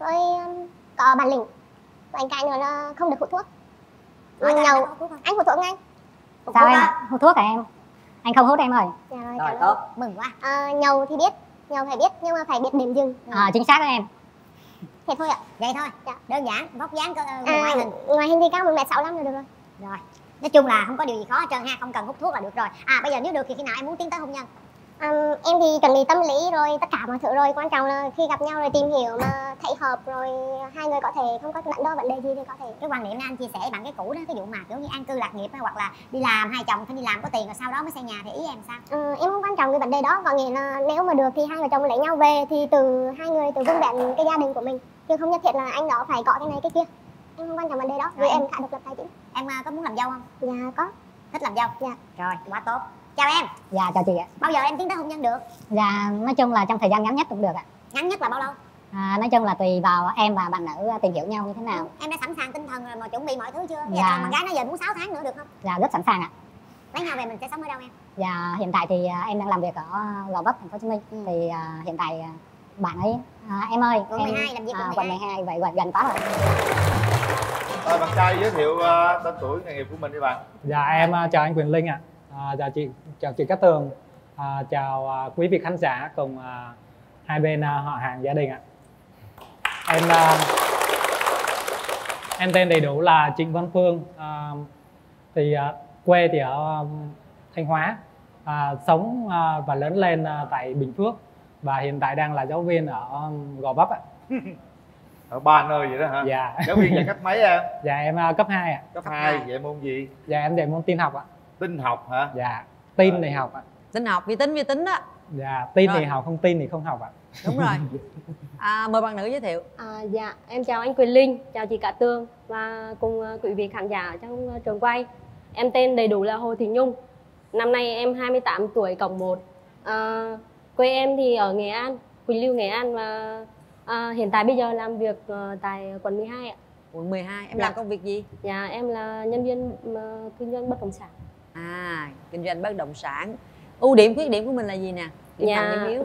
rồi um, có bản lĩnh. Và anh cái nữa là không được hút thuốc. Nói Anh nhậu anh hút thuốc không? anh hút thuốc không anh sao em? Hút thuốc hả em? Anh không hút em ơi. Dạ rồi, Rồi, tốt. mừng quá. Ờ, nhậu thì biết nhậu phải biết nhưng mà phải biết điểm dừng à, chính xác đó em. Thế thôi ạ. Vậy thôi. Dạ. đơn giản vóc dáng cơ à, ngoại hình. ngoài hình thì cao một mét sáu là được rồi. Rồi nói chung là không có điều gì khó hết trơn ha không cần hút thuốc là được rồi. À bây giờ nếu được thì khi nào em muốn tiến tới hôn nhân? Ừm, em thì chuẩn bị tâm lý rồi tất cả mọi thứ rồi. Quan trọng là khi gặp nhau rồi tìm hiểu mà thấy hợp rồi hai người có thể không có đắn đo vấn đề gì thì có thể. Cái quan niệm anh chia sẻ bạn cái cũ đó cái vụ mà kiểu như an cư lạc nghiệp hay hoặc là đi làm hai chồng phải đi làm có tiền rồi sau đó mới xây nhà thì ý em sao? Ờ, em không quan trọng cái vấn đề đó. Có nghĩa là nếu mà được thì hai vợ chồng lấy nhau về thì từ hai người từ vun vẹn cái gia đình của mình. Chứ không nhất thiết là anh đó phải có cái này cái kia. Em không quan trọng vấn đề đó. Vì em- khá độc lập tài chính em à, có muốn làm dâu không dạ có thích làm dâu dạ rồi quá tốt chào em Dạ chào chị ạ. bao giờ em tiến tới hôn nhân được Dạ nói chung là trong thời gian ngắn nhất cũng được ạ. ngắn nhất là bao lâu À, nói chung là tùy vào em và bạn nữ tìm hiểu nhau như thế nào. em đã sẵn sàng tinh thần rồi mà chuẩn bị mọi thứ chưa bây giờ Dạ. chồng bạn gái nó giờ muốn 6 tháng nữa được không Dạ rất sẵn sàng ạ. lấy nhau về mình sẽ sống ở đâu em Dạ hiện tại thì à, em đang làm việc ở Gò Vấp thành phố Hồ Chí Minh. Ừ. Thì à, hiện tại à, bạn ấy à, em ơi, Quận em 12, làm việc à, 12. quận 12 vậy gần gần quá rồi. Rồi bạn trai giới thiệu ờ, tên tuổi nghề nghiệp của mình đi bạn Dạ em à, chào anh Quyền Linh ạ. À, chào chị chào chị Cát Tường. À, chào à, quý vị khán giả cùng à, hai bên à, họ hàng gia đình ạ. Em à, em tên đầy đủ là Trịnh Văn Phương à, thì à, quê thì ở Thanh Hóa à, sống à, và lớn lên à, tại Bình Phước và hiện tại đang là giáo viên ở Gò Vấp ạ. ở ba nơi vậy đó hả Dạ. giáo viên dạy cấp mấy em Dạ em à, cấp 2 ạ. cấp 2 dạy môn gì Dạ em dạy môn tin học ạ. tin học hả Dạ, tin thì học ạ. tin học vi tính vi tính đó Dạ, tin thì Rồi. học không tin thì không học ạ. đúng rồi à, mời bạn nữ giới thiệu À, dạ, em chào anh Quyền Linh, chào chị Cả Tường và cùng uh, quý vị khán giả trong uh, trường quay. Em tên đầy đủ là Hồ Thị Nhung. Năm nay em 28 tuổi cộng 1. À, quê em thì ở Nghệ An, Quỳnh Lưu Nghệ An và à, hiện tại bây giờ làm việc uh, tại quận 12 ạ. quận 12 em Dạ. làm công việc gì Dạ, em là nhân viên uh, kinh doanh bất động sản. à kinh doanh bất động sản ưu điểm khuyết điểm của mình là gì nè điểm Dạ. mạnh điểm yếu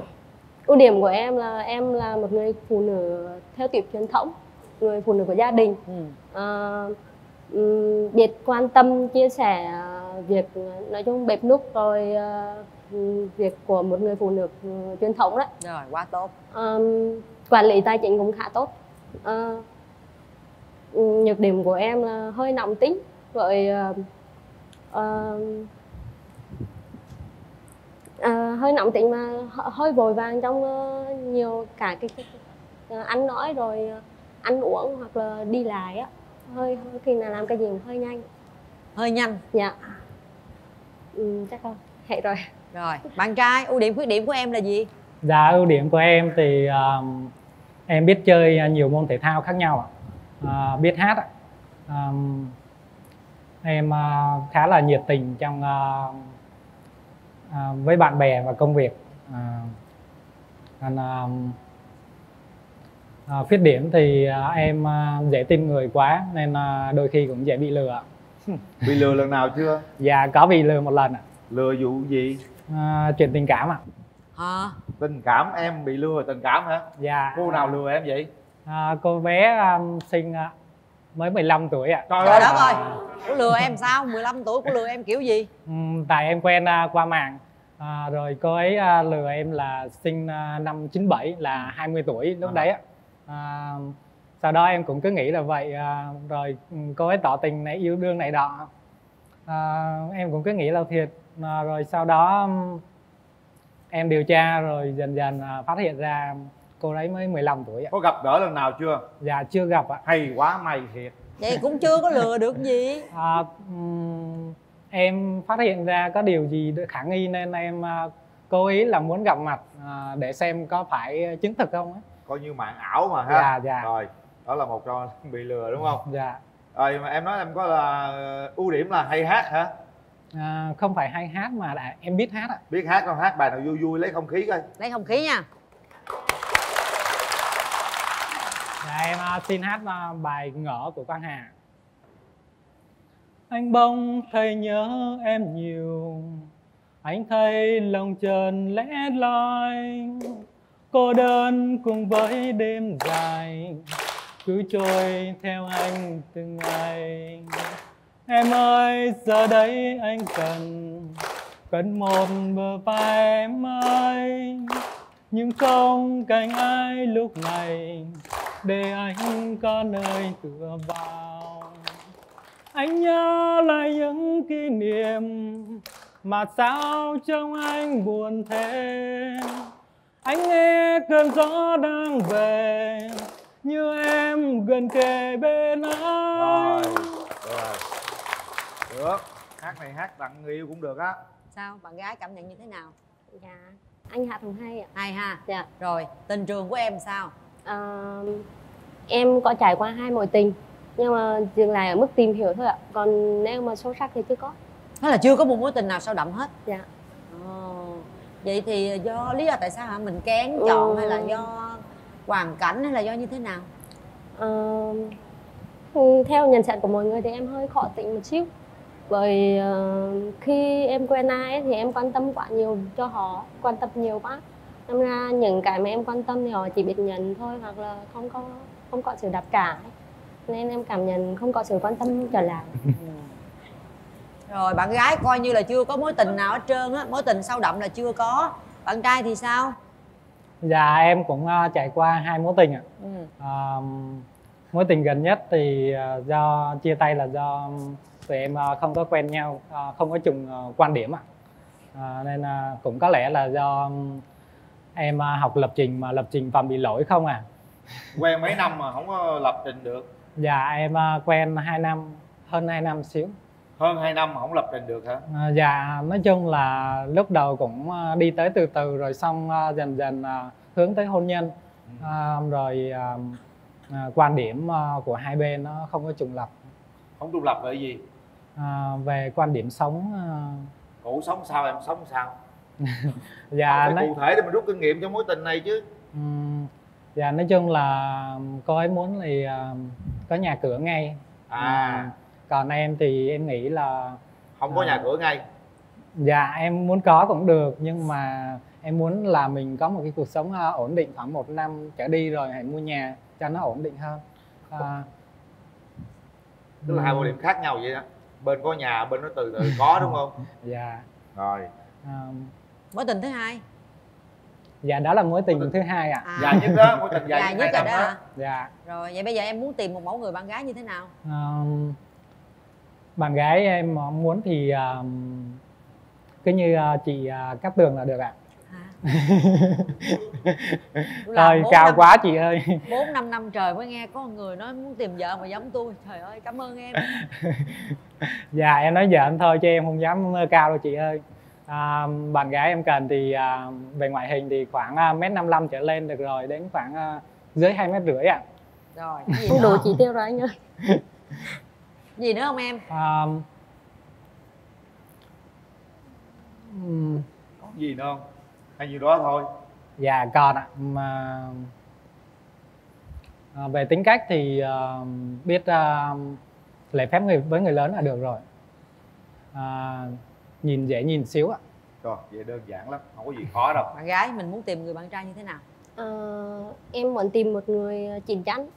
Ưu điểm của em là em là một người phụ nữ theo kiểu truyền thống, người phụ nữ của gia đình. Ừ. Ờ, ừm, biết quan tâm chia sẻ ờ, việc ờ, nói chung bếp núc rồi ờ, việc của một người phụ nữ ừ, truyền thống đấy. rồi quá tốt Ờm, quản lý tài chính cũng khá tốt. Ờ, ừm, nhược điểm của em là hơi nóng tính rồi ờ, ờ, ờ, hơi nóng tính mà hơ- hơi vội vàng trong nhiều cả cái, cái, cái ờ, ăn nói rồi ờ, ăn uống hoặc là đi lại á. Hơi, hơi khi nào làm cái gì cũng hơi nhanh. Hơi nhanh. Dạ. Ừ, chắc không hệ rồi. Rồi bạn trai ưu điểm khuyết điểm của em là gì? Dạ ưu điểm của em thì um, em biết chơi uh, nhiều môn thể thao khác nhau ạ. À, biết hát ạ. Um, em uh, khá là nhiệt tình trong uh, uh, với bạn bè và công việc. Còn um, uh, khuyết điểm thì uh, em uh, dễ tin người quá nên uh, đôi khi cũng dễ bị lừa. bị lừa lần nào chưa Dạ có bị lừa một lần ạ. lừa vụ gì À, chuyện tình cảm ạ. Hả tình cảm em bị lừa tình cảm hả? Dạ. cô nào lừa em vậy? À, cô bé um, sinh uh, mới 15 tuổi ạ. Trời trời đất ơi. Của lừa em sao? 15 tuổi của lừa em kiểu gì? Ừm, tại em quen à, qua mạng. À, rồi cô ấy à, lừa em là sinh à, năm 97 là 20 tuổi lúc À. đấy á à, sau đó em cũng cứ nghĩ là vậy à, rồi ừ, cô ấy tỏ tình này yêu đương này đó. À, em cũng cứ nghĩ là thiệt. À, rồi sau đó em điều tra rồi dần dần à, phát hiện ra cô ấy mới 15 tuổi ạ. có gặp gỡ lần nào chưa dạ chưa gặp ạ hay quá mày thiệt vậy cũng chưa có lừa được gì À, ừm, em phát hiện ra có điều gì khả nghi nên em à, cố ý là muốn gặp mặt à, để xem có phải chứng thực không ấy. coi như mạng ảo mà ha Dạ, dạ. rồi đó là một trong bị lừa đúng không Dạ. rồi mà em nói em có là ưu điểm là hay hát hả À, không phải hay hát mà là em biết hát ạ. biết hát không? Hát bài nào vui vui lấy không khí coi. Lấy không khí nha. Dạ, em à, xin hát à, bài ngỡ của Quang Hà. Anh bỗng thấy nhớ em nhiều. Anh thấy lòng trần lẽ loi. Cô đơn cùng với đêm dài. Cứ trôi theo anh từng ngày Em ơi, giờ đây anh cần Cần một bờ vai em ơi Nhưng không cạnh ai lúc này, Để anh có nơi tựa vào. Anh nhớ lại những kỷ niệm mà sao trong anh buồn thế. Anh nghe cơn gió đang về, như em gần kề bên anh rồi được. Hát này hát tặng người yêu cũng được á. Sao? Bạn gái cảm nhận như thế nào? Dạ anh hát cũng hay ạ. Hay ha. Dạ. Rồi tình trường của em sao? À, em có trải qua hai mối tình nhưng mà dừng lại ở mức tìm hiểu thôi ạ. Còn nếu mà sâu sắc thì chưa có. Thế là chưa có một mối tình nào sâu đậm hết? Dạ. Ồ, vậy thì do lý do tại sao hả? Mình kén chọn Ừ. hay là do hoàn cảnh hay là do như thế nào? Ờ, ừ, theo nhận xét của mọi người thì em hơi khó tính một xíu bởi ờ, khi em quen ai ấy, thì em quan tâm quá nhiều cho họ quan tâm nhiều quá. Nên ra những cái mà em quan tâm thì họ chỉ biết nhận thôi hoặc là không có không có sự đáp trả nên em cảm nhận không có sự quan tâm trở lại. Rồi bạn gái coi như là chưa có mối tình nào hết trơn á. Mối tình sâu đậm là chưa có. Bạn trai thì sao? Dạ em cũng à, trải qua hai mối tình ạ. Ừ. À, mối tình gần nhất thì à, do chia tay là do tụi em à, không có quen nhau à, không có chung à, quan điểm ạ. À, nên cũng có lẽ là do em học lập trình mà lập trình toàn bị lỗi không à. Quen mấy năm mà không có lập trình được? Dạ em quen 2 năm hơn 2 năm xíu. Hơn 2 năm mà không lập trình được hả? À, dạ nói chung là lúc đầu cũng đi tới từ từ rồi xong dần dần hướng tới hôn nhân. À, rồi à, quan điểm của hai bên nó không có trùng lập không trùng lập là cái gì à, về quan điểm sống à, cổ sống sao em? Sống sao? Dạ nói, cụ thể để mình rút kinh nghiệm cho mối tình này chứ. Ừm, dạ nói chung là cô ấy muốn thì à, có nhà cửa ngay. À. còn em thì em nghĩ là không có à, nhà cửa ngay. dạ em muốn có cũng được nhưng mà em muốn là mình có một cái cuộc sống à, ổn định khoảng một năm trở đi rồi hãy mua nhà cho nó ổn định hơn. À, tức là hai quan điểm khác nhau vậy đó bên có nhà bên nó từ từ có đúng không? Dạ. Rồi. À, mối tình thứ hai. dạ đó là mối tình thứ hai ạ. Dài nhất đó mối tình dài, dài nhất nhất rồi đó đó. Dạ. Rồi vậy bây giờ em muốn tìm một mẫu người bạn gái như thế nào? Um, bạn gái em muốn thì um, cứ như uh, chị uh, Cát Tường là được ạ. Thôi cao năm- quá chị ơi. bốn năm năm trời mới nghe có người nói muốn tìm vợ mà giống tôi. Trời ơi cảm ơn em. Dạ em nói giỡn thôi chứ em không dám cao đâu chị ơi. À, bạn gái em cần thì à, về ngoại hình thì khoảng à, mét năm trở lên được rồi đến khoảng à, dưới hai mét rưỡi ạ. rồi cái gì không đủ chỉ tiêu rồi anh ơi. Gì nữa không em? À, có gì nữa không hay nhiêu đó thôi. Dạ còn ạ mà à, về tính cách thì à, biết à, lễ phép người với người lớn là được rồi. À, nhìn dễ nhìn xíu ạ. Rồi vậy đơn giản lắm không có gì khó đâu. Bạn gái mình muốn tìm người bạn trai như thế nào? Ờ, em muốn tìm một người chín chắn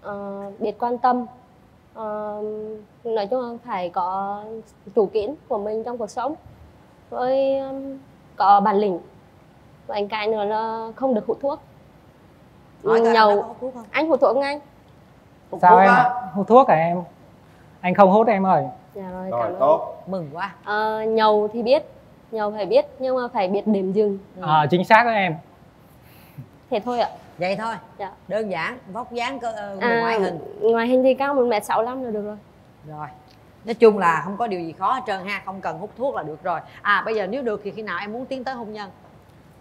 ờ, biết quan tâm Ờ, nói chung là phải có chủ kiến của mình trong cuộc sống với um, có bản lĩnh anh cái nữa là không được hút thuốc. Anh nhậu. hút thuốc không? anh hút thuốc không anh sao em? ạ? hút thuốc à em? Anh không hút em ơi. Dạ rồi, rồi cảm ơn. tốt. Mừng quá. Ờ, nhậu thì biết nhậu phải biết nhưng mà phải biết điểm dừng à, chính xác đó em. Thế thôi ạ. Vậy thôi. Dạ. đơn giản vóc dáng cơ ờ, à, ngoại hình. ngoại hình thì cao một m sáu là được rồi. Rồi. Nói chung là không có điều gì khó hết trơn ha không cần hút thuốc là được rồi. À bây giờ nếu được thì khi nào em muốn tiến tới hôn nhân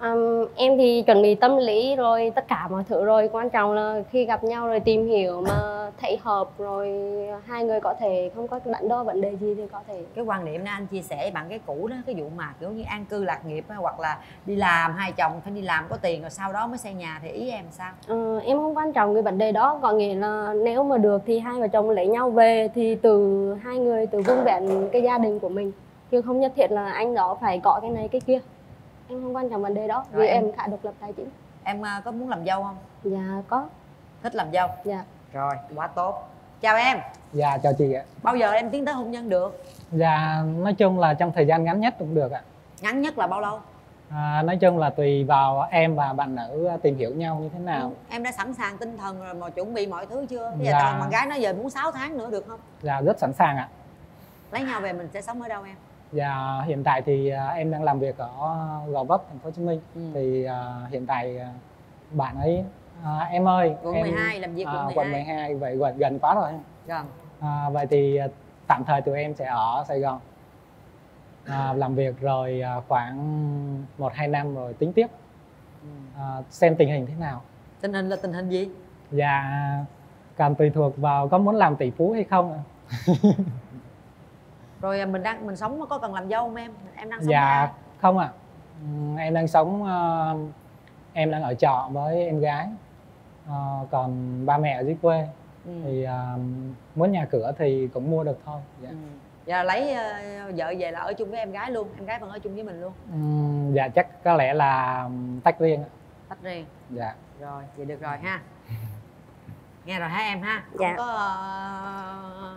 Ừm, em thì chuẩn bị tâm lý rồi tất cả mọi thứ rồi. Quan trọng là khi gặp nhau rồi tìm hiểu mà thấy hợp rồi hai người có thể không có đắn đo vấn đề gì thì có thể. Cái quan điểm nãy anh chia sẻ bạn cái cũ đó cái vụ mà kiểu như an cư lạc nghiệp hoặc là đi làm hai chồng phải đi làm có tiền rồi sau đó mới xây nhà thì ý em sao? Ờ, em không quan trọng cái vấn đề đó. Có nghĩa là nếu mà được thì hai vợ chồng lấy nhau về thì từ hai người từ vun vẹn cái gia đình của mình. Chứ không nhất thiết là anh đó phải có cái này cái kia em không quan trọng vấn đề đó Rồi vì em- em khá độc lập tài chính. Em à, có muốn làm dâu không? Dạ có. Thích làm dâu? Dạ. Rồi quá tốt. Chào em. Dạ chào chị ạ. Bao giờ em tiến tới hôn nhân được? Dạ nói chung là trong thời gian ngắn nhất cũng được ạ. Ngắn nhất là bao lâu? À, nói chung là tùy vào em và bạn nữ tìm hiểu nhau như thế nào. Em đã sẵn sàng tinh thần rồi mà chuẩn bị mọi thứ chưa? Bây giờ Dạ. bạn gái nói giờ muốn 6 tháng nữa được không? Dạ rất sẵn sàng ạ. Lấy nhau về mình sẽ sống ở đâu em Dạ hiện tại thì à, em đang làm việc ở Gò Vấp, thành phố Hồ Chí Minh. Ừ. Thì à, hiện tại à, bạn ấy à, em ơi, Quận em 12, làm việc quận à, 12. quận 12 vậy gần gần quá rồi. gần À, vậy thì à, tạm thời tụi em sẽ ở Sài Gòn à, làm việc rồi à, khoảng một hai năm rồi tính tiếp à, xem tình hình thế nào. tình hình là tình hình gì Dạ còn tùy thuộc vào có muốn làm tỷ phú hay không. ạ. rồi à, mình đang mình sống có cần làm dâu không em em đang sống dạ ai? không ạ Ừm, em đang sống ờ, em đang ở trọ với em gái Ờ, còn ba mẹ ở dưới quê Ừ. thì ờ, muốn nhà cửa thì cũng mua được thôi dạ. Ừ. Dạ lấy ờ, vợ về là ở chung với em gái luôn em gái vẫn ở chung với mình luôn Ừm, dạ chắc có lẽ là tách riêng ạ. tách riêng dạ rồi vậy được rồi ha nghe rồi hả em ha Dạ. không có ờ,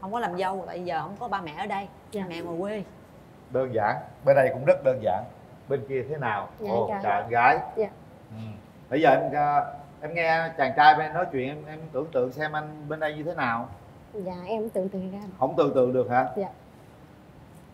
không có làm dâu tại giờ không có ba mẹ ở đây. Dạ. mẹ ngoài quê. Đơn giản. Bên đây cũng rất đơn giản. Bên kia thế nào? Dạ, ồ chào. em gái. Dạ. ừ. bây giờ em à, em nghe chàng trai bên nói chuyện em em tưởng tượng xem anh bên đây như thế nào. Dạ em tưởng tượng ra. Không tưởng tượng được hả? Dạ.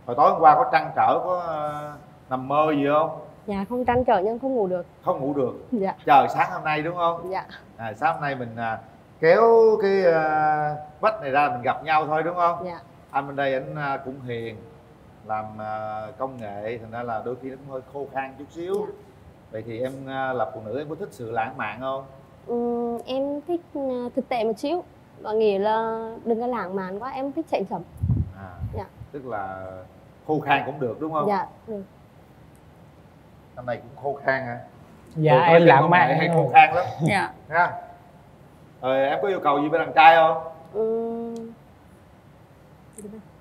Hồi tối hôm qua có trăn trở có ờ, nằm mơ gì không? Dạ không trăn trở nhưng không ngủ được. Không ngủ được. Dạ. Chờ sáng hôm nay đúng không? Dạ. À, sáng hôm nay mình à, kéo cái à, vách này ra mình gặp nhau thôi đúng không? Dạ. Anh bên đây anh à, cũng hiền làm à, công nghệ thành ra là đôi khi nó cũng hơi khô khan chút xíu. Dạ. vậy thì em à, là phụ nữ em có thích sự lãng mạn không? Ừm, em thích ờ, thực tế một xíu. Và nghĩ là đừng có lãng mạn quá em thích chạy chậm. À dạ. tức là khô khan cũng được đúng không? Dạ được. Năm nay cũng khô khan hả? Dạ, Thường có em lãng mạn hay khô khan lắm. Dạ. ha rồi em có yêu cầu gì bên đàn trai không? Ừm,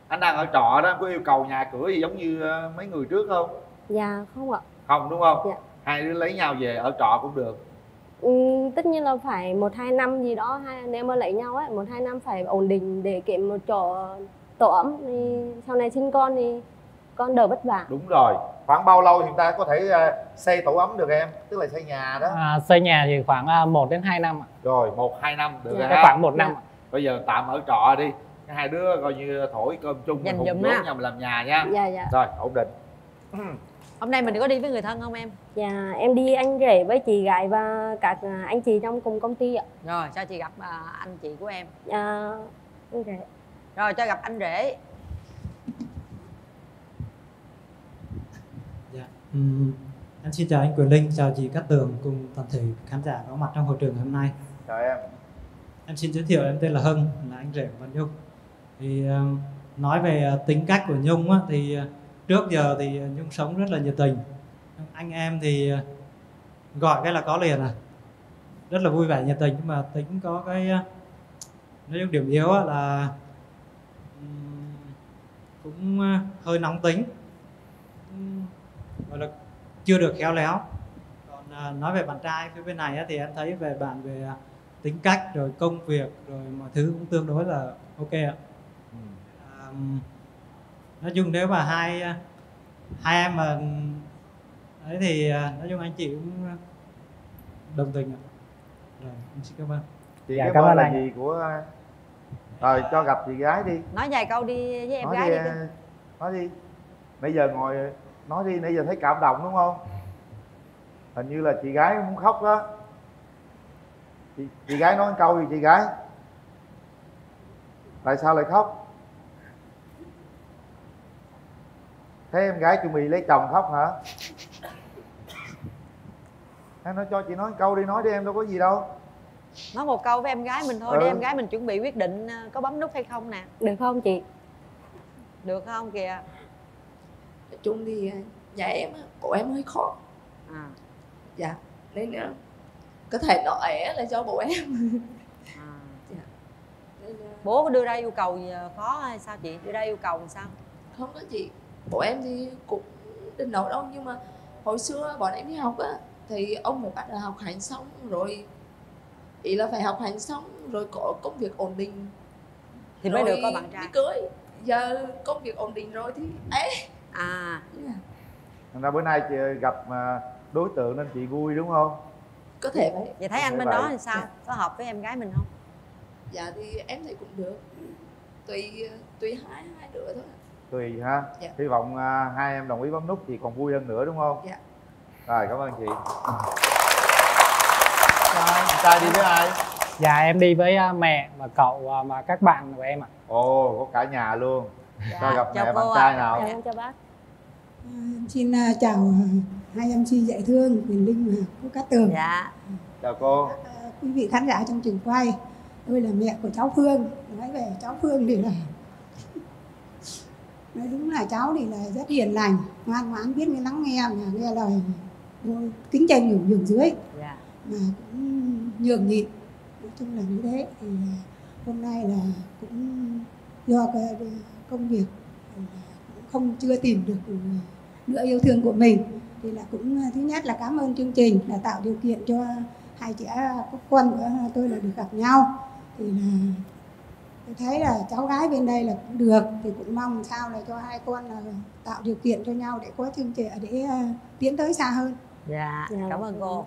anh đang ở trọ đó em có yêu cầu nhà cửa gì giống như ờ, mấy người trước không? Dạ không ạ. Không đúng không? Dạ. hai đứa lấy nhau về ở trọ cũng được. Ừm, tất nhiên là phải một hai năm gì đó hai nếu mà lấy nhau ấy một hai năm phải ổn định để kiếm một chỗ tổ ấm. Thì sau này sinh con thì con đỡ vất vả. Đúng rồi khoảng bao lâu thì người ta có thể ờ, xây tổ ấm được em? Tức là xây nhà đó. À, xây nhà thì khoảng à, 1 đến 2 năm ạ. rồi một hai năm được Dạ. rồi khoảng một năm. Bây giờ tạm ở trọ đi. Hai đứa coi như thổi cơm chung Dành cùng dụm vốn ha. nhau mình làm nhà nha. Dạ, dạ. rồi ổn định. Hôm nay mình có đi với người thân không em? Dạ em đi anh rể với chị gái và các à, anh chị trong cùng công ty ạ. Rồi cho chị gặp à, anh chị của em? Dạ anh rể. Rồi cho gặp anh rể Em xin chào anh Quyền Linh, chào chị Cát Tường cùng toàn thể khán giả có mặt trong hội trường hôm nay. chào em Em xin giới thiệu em tên là Hưng, là anh rể của Văn Nhung. Thì ừm, nói về ờ, tính cách của Nhung á, thì ờ, trước giờ thì Nhung sống rất là nhiệt tình. Anh em thì ờ, gọi cái là có liền à. Rất là vui vẻ nhiệt tình nhưng mà tính có cái ờ, nói điểm yếu á là cũng ờ, hơi nóng tính gọi là chưa được khéo léo. Còn à, nói về bạn trai phía bên này á, thì em thấy về bạn về à, tính cách rồi công việc rồi mọi thứ cũng tương đối là ok ạ. À, nói chung nếu mà hai à, hai em mà ấy thì nói chung anh chị cũng đồng tình ạ. Rồi em xin cảm ơn. Chị Dạ, cảm mơ ơn anh. gì của rồi cho gặp chị gái đi. Nói vài câu đi với em nói gái đi đi. nói đi. Bây giờ ngồi nói đi nãy giờ thấy cảm động đúng không? Hình như là chị gái muốn khóc đó. Chị, chị gái nói một câu gì chị gái? Tại sao lại khóc? Thấy em gái chuẩn bị lấy chồng khóc hả? Em nói cho chị nói một câu đi nói đi em đâu có gì đâu. Nói một câu với em gái mình thôi Ừ. để em gái mình chuẩn bị quyết định ờ, có bấm nút hay không nè. Được không chị? Được không kìa chung thì à, nhà em của em hơi khó. À. dạ nên à, có thể nói là do bố em. Dạ. Nên, à, bố có đưa ra yêu cầu gì khó hay sao chị? Đưa ra yêu cầu làm sao? Không có chị bố em thì cũng định nổi đâu nhưng mà hồi xưa bọn em đi học á thì ông phải bắt đầu học hành xong rồi ý là phải học hành xong rồi có công việc ổn định. Thì mới được có bạn trai. cưới. Giờ công việc ổn định rồi thì ấy à. Thành ra bữa nay chị gặp à, đối tượng nên chị vui đúng không? Có thể vậy. Vậy thấy anh Như bên vậy. đó thì sao? Có hợp với em gái mình không? Dạ thì em thấy cũng được. Tùy tùy hai hai đứa thôi. Tùy ha. Dạ. hy vọng à, hai em đồng ý bấm nút chị còn vui hơn nữa đúng không? Dạ. Rồi cảm ơn chị. Anh trai đi với ai? Dạ em đi với à, mẹ và cậu à, và các bạn của em ạ. ồ có cả nhà luôn. Cho gặp chào mẹ bạn trai nào? Dạ, em chào bác Xin à, chào à, hai MC dạy thương Quyền Linh và cô Cát Tường. Dạ. chào cô Quý vị khán giả trong trường quay, tôi là mẹ của cháu Phương. Nói về cháu Phương thì là nói đúng là cháu thì là rất hiền lành, ngoan ngoãn biết nghe lắng nghe mà nghe lời kính trên nhường nhường dưới dạ mà cũng nhường nhịn. Nói chung là như thế thì à, hôm nay là cũng do cái công việc cũng không chưa tìm được nửa yêu thương của mình. Thì là cũng à, thứ nhất là cảm ơn chương trình là tạo điều kiện cho hai trẻ có con của tôi là được gặp nhau. Thì là tôi thấy là cháu gái bên đây là cũng được thì cũng mong sao là cho hai con là tạo điều kiện cho nhau để có chương trình để à, tiến tới xa hơn. Dạ cảm ơn cô.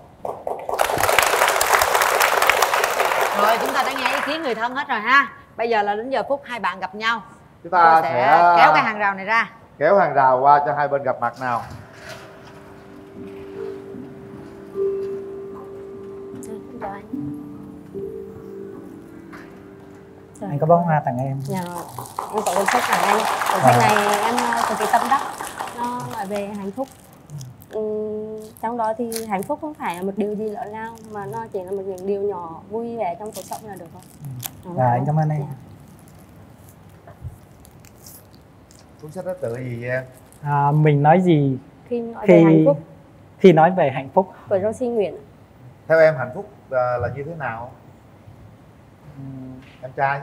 Rồi chúng ta đã nghe ý kiến người thân hết rồi ha. Bây giờ là đến giờ phút hai bạn gặp nhau. Chúng ta Tôi sẽ, sẽ kéo cái hàng rào này ra kéo hàng rào qua cho hai bên gặp mặt nào. Chào anh có bó hoa tặng em. Dạ rồi em có cuốn sách tặng anh cuốn sách này em ờ, cực kỳ tâm đắc. Nó nói về hạnh phúc. Ừm, trong đó thì hạnh phúc không phải là một điều gì lớn lao mà nó chỉ là một những điều nhỏ vui vẻ trong cuộc sống là được rồi Đó. dạ. anh cảm ơn em cuốn sách đó tựa gì vậy? Em à, mình nói gì? Khi nói về hạnh khi phúc. khi nói về hạnh phúc. Của Rosie Nguyễn. Theo em hạnh phúc à, là như thế nào? Em trai.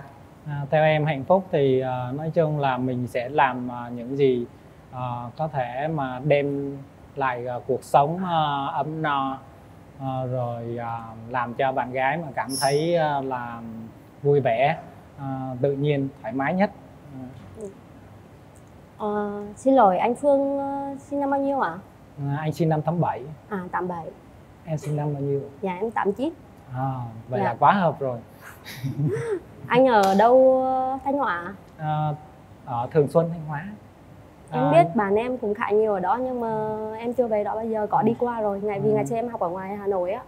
À, theo em hạnh phúc thì à, nói chung là mình sẽ làm à, những gì à, có thể mà đem lại à, cuộc sống à, ấm no à, rồi à, làm cho bạn gái mà cảm thấy à, là vui vẻ à, tự nhiên thoải mái nhất Ờ, xin lỗi anh Phương ờ, sinh năm bao nhiêu ạ? à, anh sinh năm tháng 7 À 87 em sinh năm bao nhiêu Dạ em 89 à, vậy Dạ. là quá hợp rồi Anh ở đâu ờ, Thanh Hóa? à, ở Thường Xuân Thanh Hóa Em À, biết bạn em cũng khá nhiều ở đó nhưng mà em chưa về đó bây giờ có đi qua rồi ngày vì Ừ. ngày xưa em học ở ngoài Hà Nội á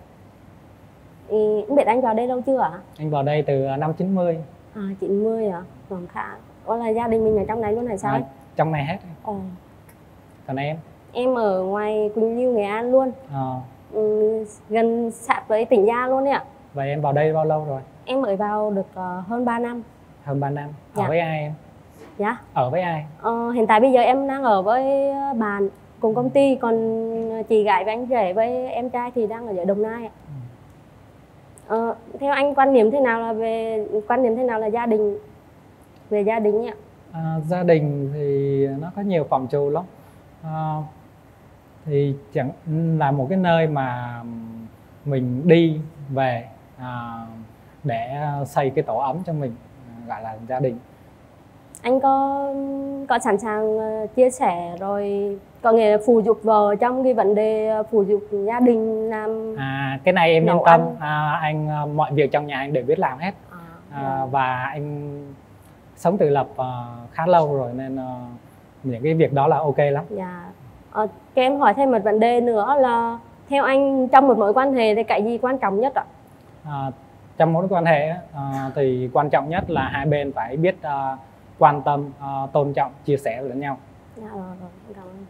thì không biết anh vào đây lâu chưa ạ? anh vào đây từ năm 90 À 90 à? Còn khá Ủa là gia đình mình ở trong này luôn hay sao? à, trong này hết. Ồ, còn em? Em ở ngoài Quỳnh Lưu Nghệ An luôn. À, ừ, gần sát với tỉnh Gia luôn đấy ạ. Vậy em vào đây bao lâu rồi? Em mới vào được ờ, hơn 3 năm. Hơn 3 năm. Ở Dạ. với ai em? Dạ. Ở với ai? Ờ, hiện tại bây giờ em đang ở với bạn cùng công ty còn chị gái với anh rể với em trai thì đang ở dưới Đồng Nai ạ. Ờ, theo anh quan niệm thế nào là về quan niệm thế nào là gia đình? Về gia đình ạ? À, gia đình thì nó có nhiều phạm trù lắm. À, thì chẳng là một cái nơi mà mình đi về à, để xây cái tổ ấm cho mình à, gọi là gia đình. Anh có có sẵn sàng ờ, chia sẻ rồi có nghĩa là phụ giúp vợ trong cái vấn đề ờ, phụ giúp gia đình làm à cái này em yên tâm. ăn. à, anh à, mọi việc trong nhà anh đều biết làm hết. À, và anh sống tự lập à, khá lâu rồi nên à, những cái việc đó là ok lắm Dạ. Ờ, cái em hỏi thêm một vấn đề nữa là theo anh trong một mối quan hệ thì cái gì quan trọng nhất ạ? À, trong mối quan hệ á, à, thì quan trọng nhất là hai bên phải biết à, quan tâm à, tôn trọng chia sẻ lẫn nhau Dạ rồi, rồi, em cảm ơn.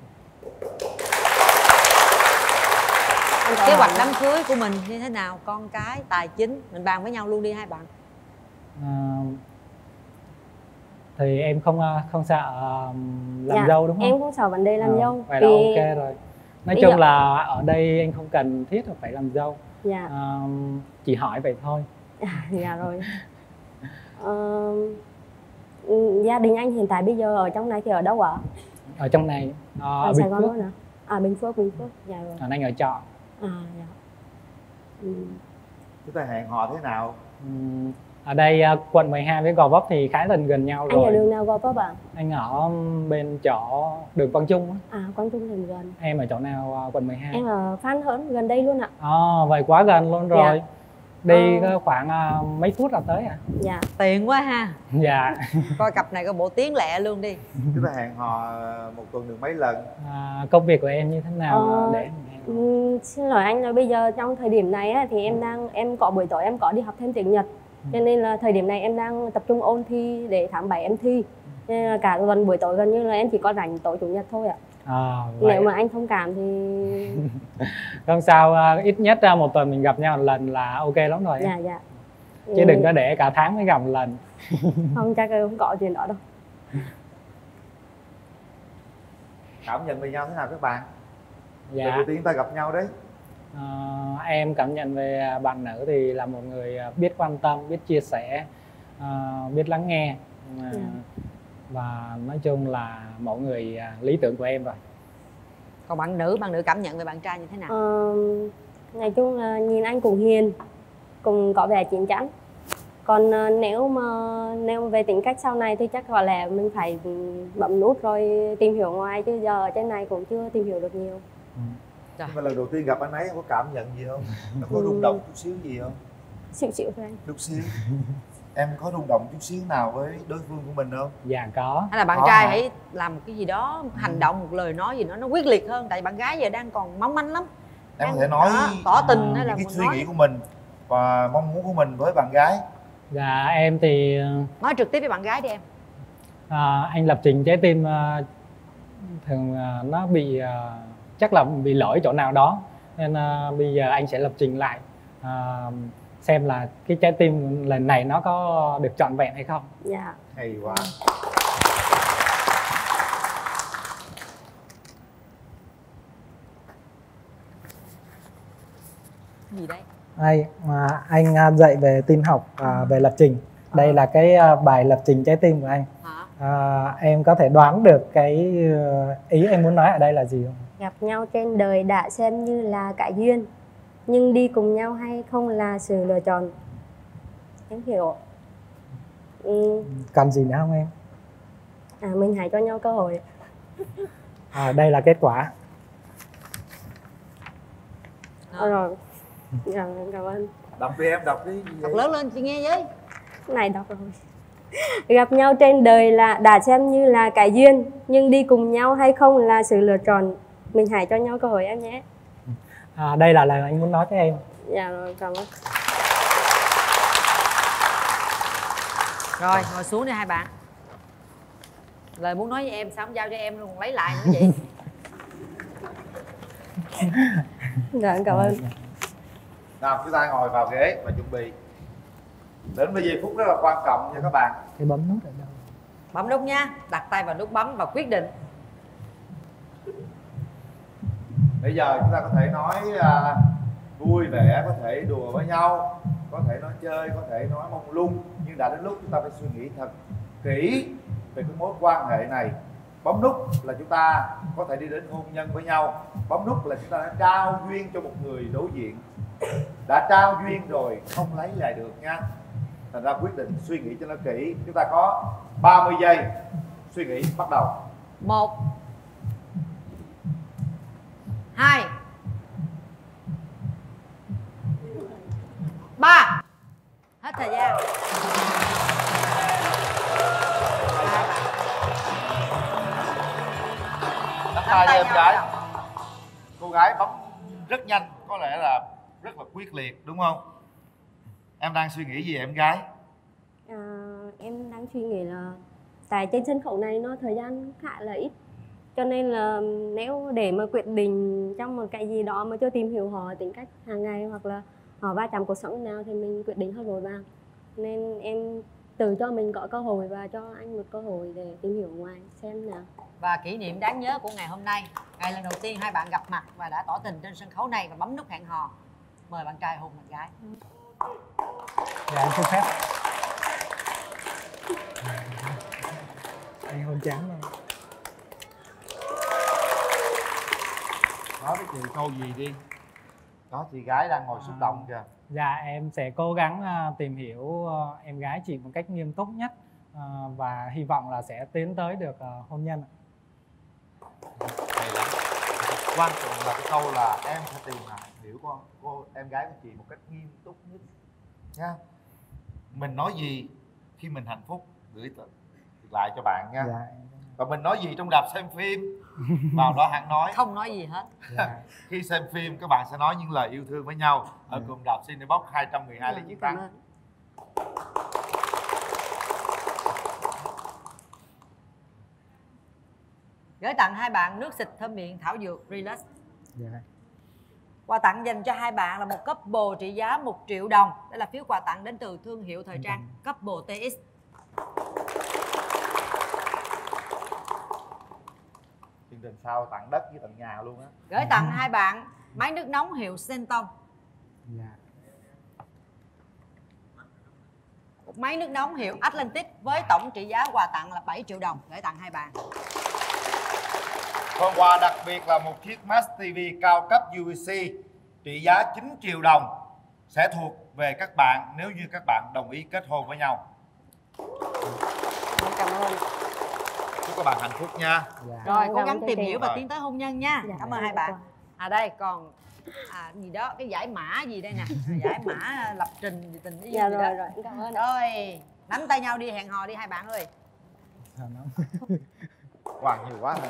kế hoạch đám cưới của mình như thế nào con cái tài chính mình bàn với nhau luôn đi hai bạn à, thì em không à, không sợ à, làm Dạ, dâu đúng không Em không sợ vấn đề làm Ờ, dâu. vậy là Vì- ok rồi nói Bây chung giờ- là ở đây anh không cần thiết là phải làm dâu Dạ. À, chỉ hỏi vậy thôi dạ rồi. Ờ, ừ, gia đình anh hiện tại bây giờ ở trong này thì ở đâu ạ? ở trong này à, ở ở Sài Bình Gòn Phước luôn ạ? À Bình Phước, Bình Phước. Dạ rồi. còn anh ở trọ À dạ. Ừ. chúng ta hẹn hò thế nào ở đây à, quận 12 với Gò Vấp thì khá gần gần nhau Anh ở rồi đường nào Gò Vấp ạ? anh ở bên chỗ đường Quang Trung á. À Quang Trung thì gần. em ở chỗ nào à, quận 12 Em ở Phan Hớn gần đây luôn ạ. à, vậy quá gần luôn rồi Dạ. đi Ờ. khoảng à, mấy phút là tới à Dạ. tiền quá ha dạ coi cặp này có bộ tiếng lẹ luôn đi chúng ta hẹn hò một tuần được mấy lần à, công việc của em như thế nào Ờ, để ừm, xin lỗi anh là bây giờ trong thời điểm này á, thì em đang em có buổi tối em có đi học thêm tiếng Nhật cho nên là thời điểm này em đang tập trung ôn thi để tháng 7 em thi. Nên là cả tuần buổi tối gần như là em chỉ có rảnh tối chủ nhật thôi ạ. À, vậy. nếu mà anh thông cảm thì không sao à, ít nhất à, một tuần mình gặp nhau một lần là ok lắm rồi em. dạ dạ. Chứ đừng có để cả tháng mới gặp một lần. Không chắc là không có chuyện đó đâu. Cảm nhận về nhau thế nào các bạn? Dạ. lần đầu tiên ta gặp nhau đấy Ờ, em cảm nhận về bạn nữ thì là một người à, biết quan tâm biết chia sẻ à, biết lắng nghe. À, Dạ. và nói chung là mẫu người à, lý tưởng của em rồi. Còn bạn nữ bạn nữ cảm nhận về bạn trai như thế nào? Ờ, nói chung là nhìn anh cũng hiền cũng có vẻ chín chắn. Còn ờ, nếu mà nếu mà về tính cách sau này thì chắc có lẽ mình phải ừ, bấm nút rồi tìm hiểu ngoài chứ giờ ở trên này cũng chưa tìm hiểu được nhiều nhưng mà lần đầu tiên gặp anh ấy em có cảm nhận gì không? Nó có rung động chút xíu gì không? Xịu xịu thôi anh. Chút xíu. Em có rung động chút xíu nào với đối phương của mình không? Dạ có. Hay là bạn Có trai hả? hãy làm một cái gì đó hành động một lời nói gì đó nó quyết liệt hơn tại bạn gái giờ đang còn mong manh lắm. Em có thể nói đó, tỏ tình hay là những cái suy nói. nghĩ của mình và mong muốn của mình với bạn gái. Dạ em thì nói trực tiếp với bạn gái đi em. à, anh lập trình trái tim à, thường à, nó bị à, chắc là bị lỗi chỗ nào đó. Nên à, bây giờ anh sẽ lập trình lại à, xem là cái trái tim lần này nó có được trọn vẹn hay không. Dạ. Hay quá. Gì đấy Đây, mà anh à, dạy về tin học và về lập trình. Đây là cái à, bài lập trình trái tim của anh. À, em có thể đoán được cái ờ, ý em muốn nói ở đây là gì không? Gặp nhau trên đời đã xem như là cả duyên nhưng đi cùng nhau hay không là sự lựa chọn. Em hiểu ừ, Còn gì nữa không em? à, mình hãy cho nhau cơ hội. À, đây là kết quả. Ờ, rồi. Dạ, cảm ơn. Đọc đi em đọc đi. Đọc lớn lên chị nghe với. Này đọc rồi. Gặp nhau trên đời là đã xem như là cái duyên nhưng đi cùng nhau hay không là sự lựa chọn mình hãy cho nhau cơ hội em nhé. À, đây là lời anh muốn nói với em. dạ rồi cảm ơn. Rồi ngồi xuống đi hai bạn. Lời muốn nói với em sao không giao cho em luôn lấy lại nữa vậy? Dạ cảm ơn. Nào chúng ta ngồi vào ghế và chuẩn bị. Đến bây giờ phút rất là quan trọng nha các bạn. Cái bấm nút ở đâu? bấm nút nha đặt tay vào nút bấm và quyết định bây giờ chúng ta có thể nói à, vui vẻ có thể đùa với nhau có thể nói chơi có thể nói mông lung. Nhưng đã đến lúc chúng ta phải suy nghĩ thật kỹ về cái mối quan hệ này. Bấm nút là chúng ta có thể đi đến hôn nhân với nhau. Bấm nút là chúng ta đã trao duyên cho một người đối diện. Đã trao duyên rồi không lấy lại được nha. Thành ra quyết định suy nghĩ cho nó kỹ. Chúng ta có 30 giây suy nghĩ bắt đầu. Một hai. Ba. Hết thời gian. Nắm tay cho em gái. Cô gái bấm rất nhanh có lẽ là rất là quyết liệt đúng không? Em đang suy nghĩ gì em gái? À, em đang suy nghĩ là tại trên sân khấu này nó thời gian khá là ít cho nên là nếu để mà quyết định trong một cái gì đó mà chưa tìm hiểu họ tính cách hàng ngày hoặc là họ va chạm cuộc sống nào thì mình quyết định hơi vội vàng nên em tự cho mình có cơ hội và cho anh một cơ hội để tìm hiểu ngoài xem nào và kỷ niệm đáng nhớ của ngày hôm nay ngày lần đầu tiên hai bạn gặp mặt và đã tỏ tình trên sân khấu này và bấm nút hẹn hò mời bạn trai hôn bạn gái Dạ anh xin phép. Anh hôn chán rồi. Nói với chị câu gì đi? Đó chị gái đang ngồi xúc động kìa. Dạ em sẽ cố gắng à, tìm hiểu ờ, em gái chị một cách nghiêm túc nhất à, và hy vọng là sẽ tiến tới được ờ, hôn nhân ạ. hay lắm. Quan trọng là cái câu là em phải tìm hiểu con cô em gái của chị một cách nghiêm túc nhất nha. Mình nói gì khi mình hạnh phúc gửi lại cho bạn nha. Dạ. Và mình nói gì trong đạp xem phim? Vào đó hẳn nói. Không nói gì hết. Khi xem phim các bạn sẽ nói những lời yêu thương với nhau. Ở cùng đạp Cinebox 212 lý chiến thắng. gửi tặng hai bạn nước xịt thơm miệng thảo dược relax. Dạ. Quà tặng dành cho hai bạn là một couple trị giá 1 triệu đồng. Đây là phiếu quà tặng đến từ thương hiệu thời trang Couple TX. Trình sau tặng đất với tận nhà luôn á Gửi tặng hai bạn máy nước nóng hiệu Senton. Dạ. Một máy nước nóng hiệu Atlantic với tổng trị giá quà tặng là 7 triệu đồng. Gửi tặng hai bạn. Phần quà đặc biệt là một chiếc Max TV cao cấp UVC trị giá 9 triệu đồng sẽ thuộc về các bạn nếu như các bạn đồng ý kết hôn với nhau. cảm ơn các bạn hạnh phúc nha. Rồi, cố gắng tìm hiểu và tiến tới hôn nhân nha. Dạ, Cảm ơn dạ, hai bạn. À đây còn à gì đó cái giải mã gì đây nè? Giải mã lập trình gì tình yêu Dạ gì rồi, đó. rồi, cảm ơn. Rồi nắm tay nhau đi hẹn hò đi hai bạn ơi. Hoàng nhiều quá hả